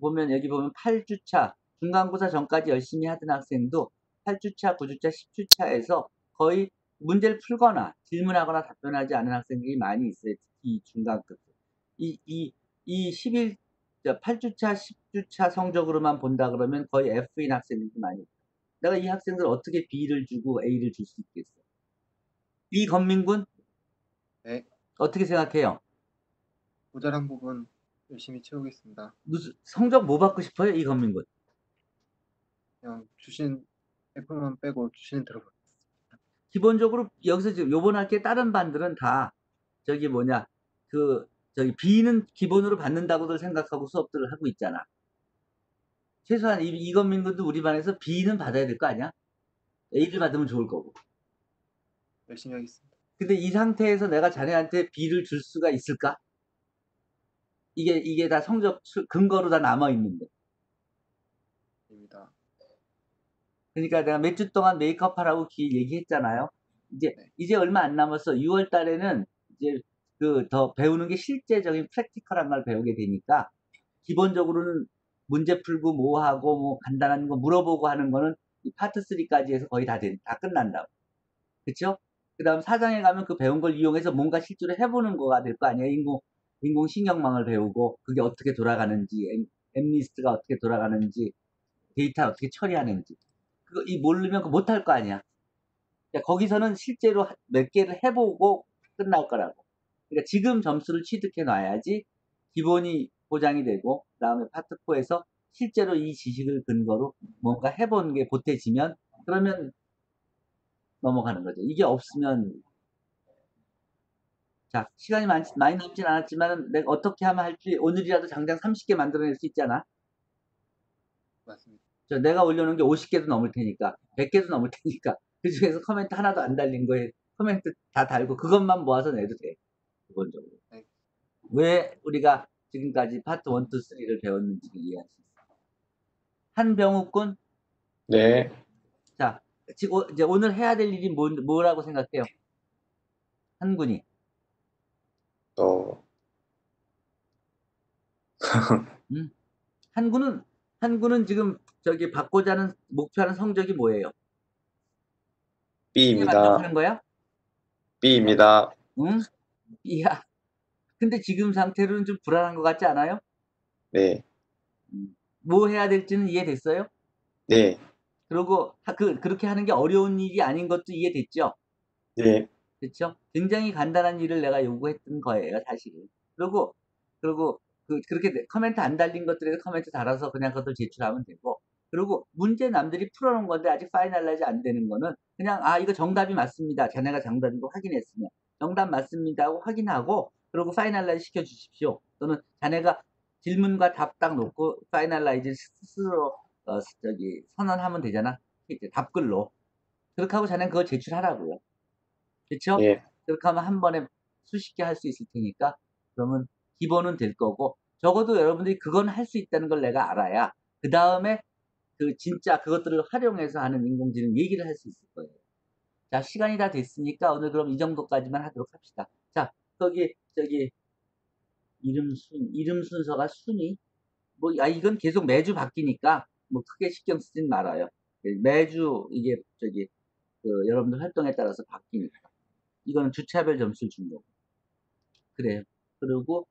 Speaker 1: 보면 여기 보면 8주차 중간고사 전까지 열심히 하던 학생도 8주차, 9주차, 10주차에서 거의 문제를 풀거나 질문하거나 답변하지 않은 학생들이 많이 있어요. 특히 이 중간급. 이, 이, 이 11, 8주차, 10주차 성적으로만 본다 그러면 거의 F인 학생들이 많이 있어요. 내가 이 학생들 어떻게 B를 주고 A를 줄 수 있겠어? 이 건민군?
Speaker 2: 네.
Speaker 1: 어떻게 생각해요?
Speaker 2: 모자란 부분 열심히 채우겠습니다.
Speaker 1: 무슨 성적 뭐 받고 싶어요? 이 건민군?
Speaker 2: 그냥 주신 F만 빼고 주시는 대로
Speaker 1: 기본적으로 여기서 지금 요번 학기에 다른 반들은 다 저기 뭐냐 그 저기 B는 기본으로 받는다고들 생각하고 수업들을 하고 있잖아. 최소한 이, 이건민 군도 우리 반에서 B는 받아야 될 거 아니야? A를 받으면 좋을 거고.
Speaker 2: 열심히 하겠습니다.
Speaker 1: 근데 이 상태에서 내가 자네한테 B를 줄 수가 있을까? 이게 이게 다 성적 수- 근거로 다 남아 있는데.
Speaker 2: 입니다.
Speaker 1: 그러니까 내가 몇 주 동안 메이크업 하라고 기 얘기했잖아요. 이제
Speaker 2: 네.
Speaker 1: 이제 얼마 안 남았어. 6월 달에는 이제 그 더 배우는 게 실제적인 프랙티컬한 걸 배우게 되니까 기본적으로는 문제 풀고 뭐 하고 뭐 간단한 거 물어보고 하는 거는 이 파트 3까지 해서 거의 다, 된, 다 끝난다고. 그쵸? 그 다음 4장에 가면 그 배운 걸 이용해서 뭔가 실제로 해보는 거가 될 거 아니에요. 인공, 인공신경망을 배우고 그게 어떻게 돌아가는지, M- MNIST가 어떻게 돌아가는지, 데이터 어떻게 처리하는지. 그거 이 모르면 그 못할 거 아니야. 그러니까 거기서는 실제로 하- 몇 개를 해보고 끝날 거라고. 그러니까 지금 점수를 취득해 놔야지 기본이 보장이 되고 그다음에 파트 4에서 실제로 이 지식을 근거로 뭔가 해본 게 보태지면 그러면 넘어가는 거죠. 이게 없으면 자 시간이 많, 많이 남진 않았지만 내가 어떻게 하면 할지 오늘이라도 당장 30개 만들어낼 수 있잖아.
Speaker 2: 맞습니다.
Speaker 1: 저 내가 올려놓은 게 50개도 넘을 테니까 100개도 넘을 테니까 그 중에서 코멘트 하나도 안 달린 거에 코멘트 다 달고 그것만 모아서 내도 돼 기본적으로.
Speaker 2: 네.
Speaker 1: 왜 우리가 지금까지 파트 1, 2, 3를 배웠는지를 이해할 수 있어 한병욱군?
Speaker 4: 네.
Speaker 1: 자 지금 오- 이제 오늘 해야 될 일이 뭐, 뭐라고 생각해요? 한군이.
Speaker 4: 어,
Speaker 1: 한군은 한군은 지금 저기 받고자 하는 목표하는 성적이 뭐예요?
Speaker 4: B입니다.
Speaker 1: 만족하는 거야?
Speaker 4: B입니다.
Speaker 1: 응? 이야. 근데 지금 상태로는 좀 불안한 것 같지 않아요?
Speaker 4: 네.
Speaker 1: 뭐 해야 될지는 이해됐어요?
Speaker 4: 네.
Speaker 1: 그리고 하- 그, 그렇게 하는 게 어려운 일이 아닌 것도 이해됐죠?
Speaker 4: 네.
Speaker 1: 그렇죠? 굉장히 간단한 일을 내가 요구했던 거예요, 사실은. 그리고, 그리고, 그, 그렇게 내- 코멘트 안 달린 것들에 코멘트 달아서 그냥 그것을 제출하면 되고, 그리고 문제 남들이 풀어놓은 건데 아직 finalize 안 되는 거는 그냥, 아, 이거 정답이 맞습니다. 자네가 정답이고 확인했으면. 정답 맞습니다 하고 확인하고, 그리고 finalize 시켜주십시오. 또는 자네가 질문과 답 딱 놓고 finalize 스스로 어, 저기 선언하면 되잖아. 답글로. 그렇게 하고 자넨 그거 제출하라고요. 그렇죠?
Speaker 4: 예,
Speaker 1: 그렇게 하면 한 번에 수십 개 할 수 있을 테니까 그러면 기본은 될 거고 적어도 여러분들이 그건 할 수 있다는 걸 내가 알아야 그 다음에 그 진짜 그것들을 활용해서 하는 인공지능 얘기를 할 수 있을 거예요. 자 시간이 다 됐으니까 오늘 그럼 이 정도까지만 하도록 합시다. 자 거기 저기 이름 순 이름 순서가 순위 뭐 아 이건 계속 매주 바뀌니까 뭐 크게 신경 쓰진 말아요. 매주 이게 저기 그 여러분들 활동에 따라서 바뀌니까. 이거는 주차별 점수를 준 거고. 그래요. 그리고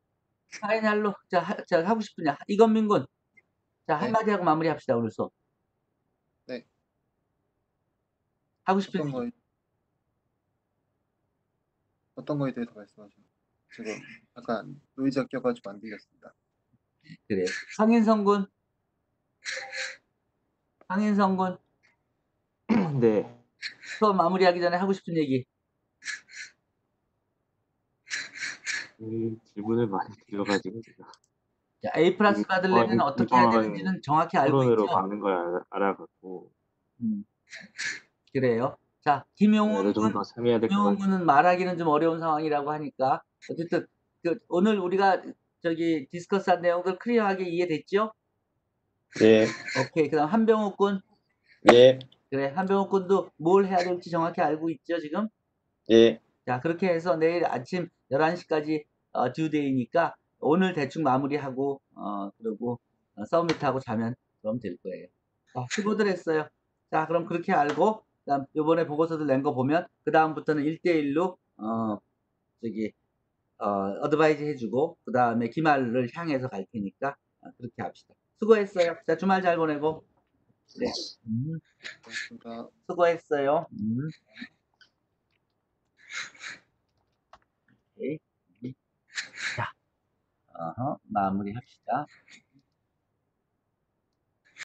Speaker 1: 파이널로 자, 하, 자 하고 싶으냐 이건민군 자
Speaker 2: 네.
Speaker 1: 한마디 하고 마무리합시다 오늘 수업.
Speaker 2: 네.
Speaker 1: 하고 싶은
Speaker 2: 어떤 거 어떤 거에 대해서 말씀하시나요? 지금 약간 노이즈가 껴가지고 안 들렸습니다.
Speaker 1: 그래요. 황인성군 황인성군
Speaker 3: 네.
Speaker 1: 수업 마무리하기 전에 하고 싶은 얘기.
Speaker 3: 이 질문을 많이 드려가지고 제가
Speaker 1: 자, A 플러스
Speaker 3: 이-
Speaker 1: 받으려면
Speaker 3: 이-
Speaker 1: 어떻게 해야 되는지는 정확히 알고
Speaker 3: 토론으로
Speaker 1: 있죠.
Speaker 3: 가는 걸 알아- 알아갖고
Speaker 1: 음. 그래요. 자, 김용훈
Speaker 3: 군될것
Speaker 1: 김용훈. 군은 말하기는 좀 어려운 상황이라고 하니까 어쨌든 그 오늘 우리가 저기 디스커스한 내용들 클리어하게 이해됐죠?
Speaker 4: 예,
Speaker 1: 오케이. 그다음 한병욱 군
Speaker 4: 예,
Speaker 1: 그래 한병욱 군도 뭘 해야 될지 정확히 알고 있죠 지금?
Speaker 4: 예,
Speaker 1: 자 그렇게 해서 내일 아침 11시까지 어, due day니까 오늘 대충 마무리하고 어 그리고 어, submit하고 자면 그럼 될 거예요. 자, 수고들 했어요. 자 그럼 그렇게 알고 그다음 요번에 보고서들 낸 거 보면 그 다음부터는 1대1로 어 저기 어 advise 해주고 그 다음에 기말을 향해서 갈 테니까 어, 그렇게 합시다. 수고했어요. 자 주말 잘 보내고 그래. 음. 수고했어요. 음. 오케이. 자, 어허, 마무리 합시다.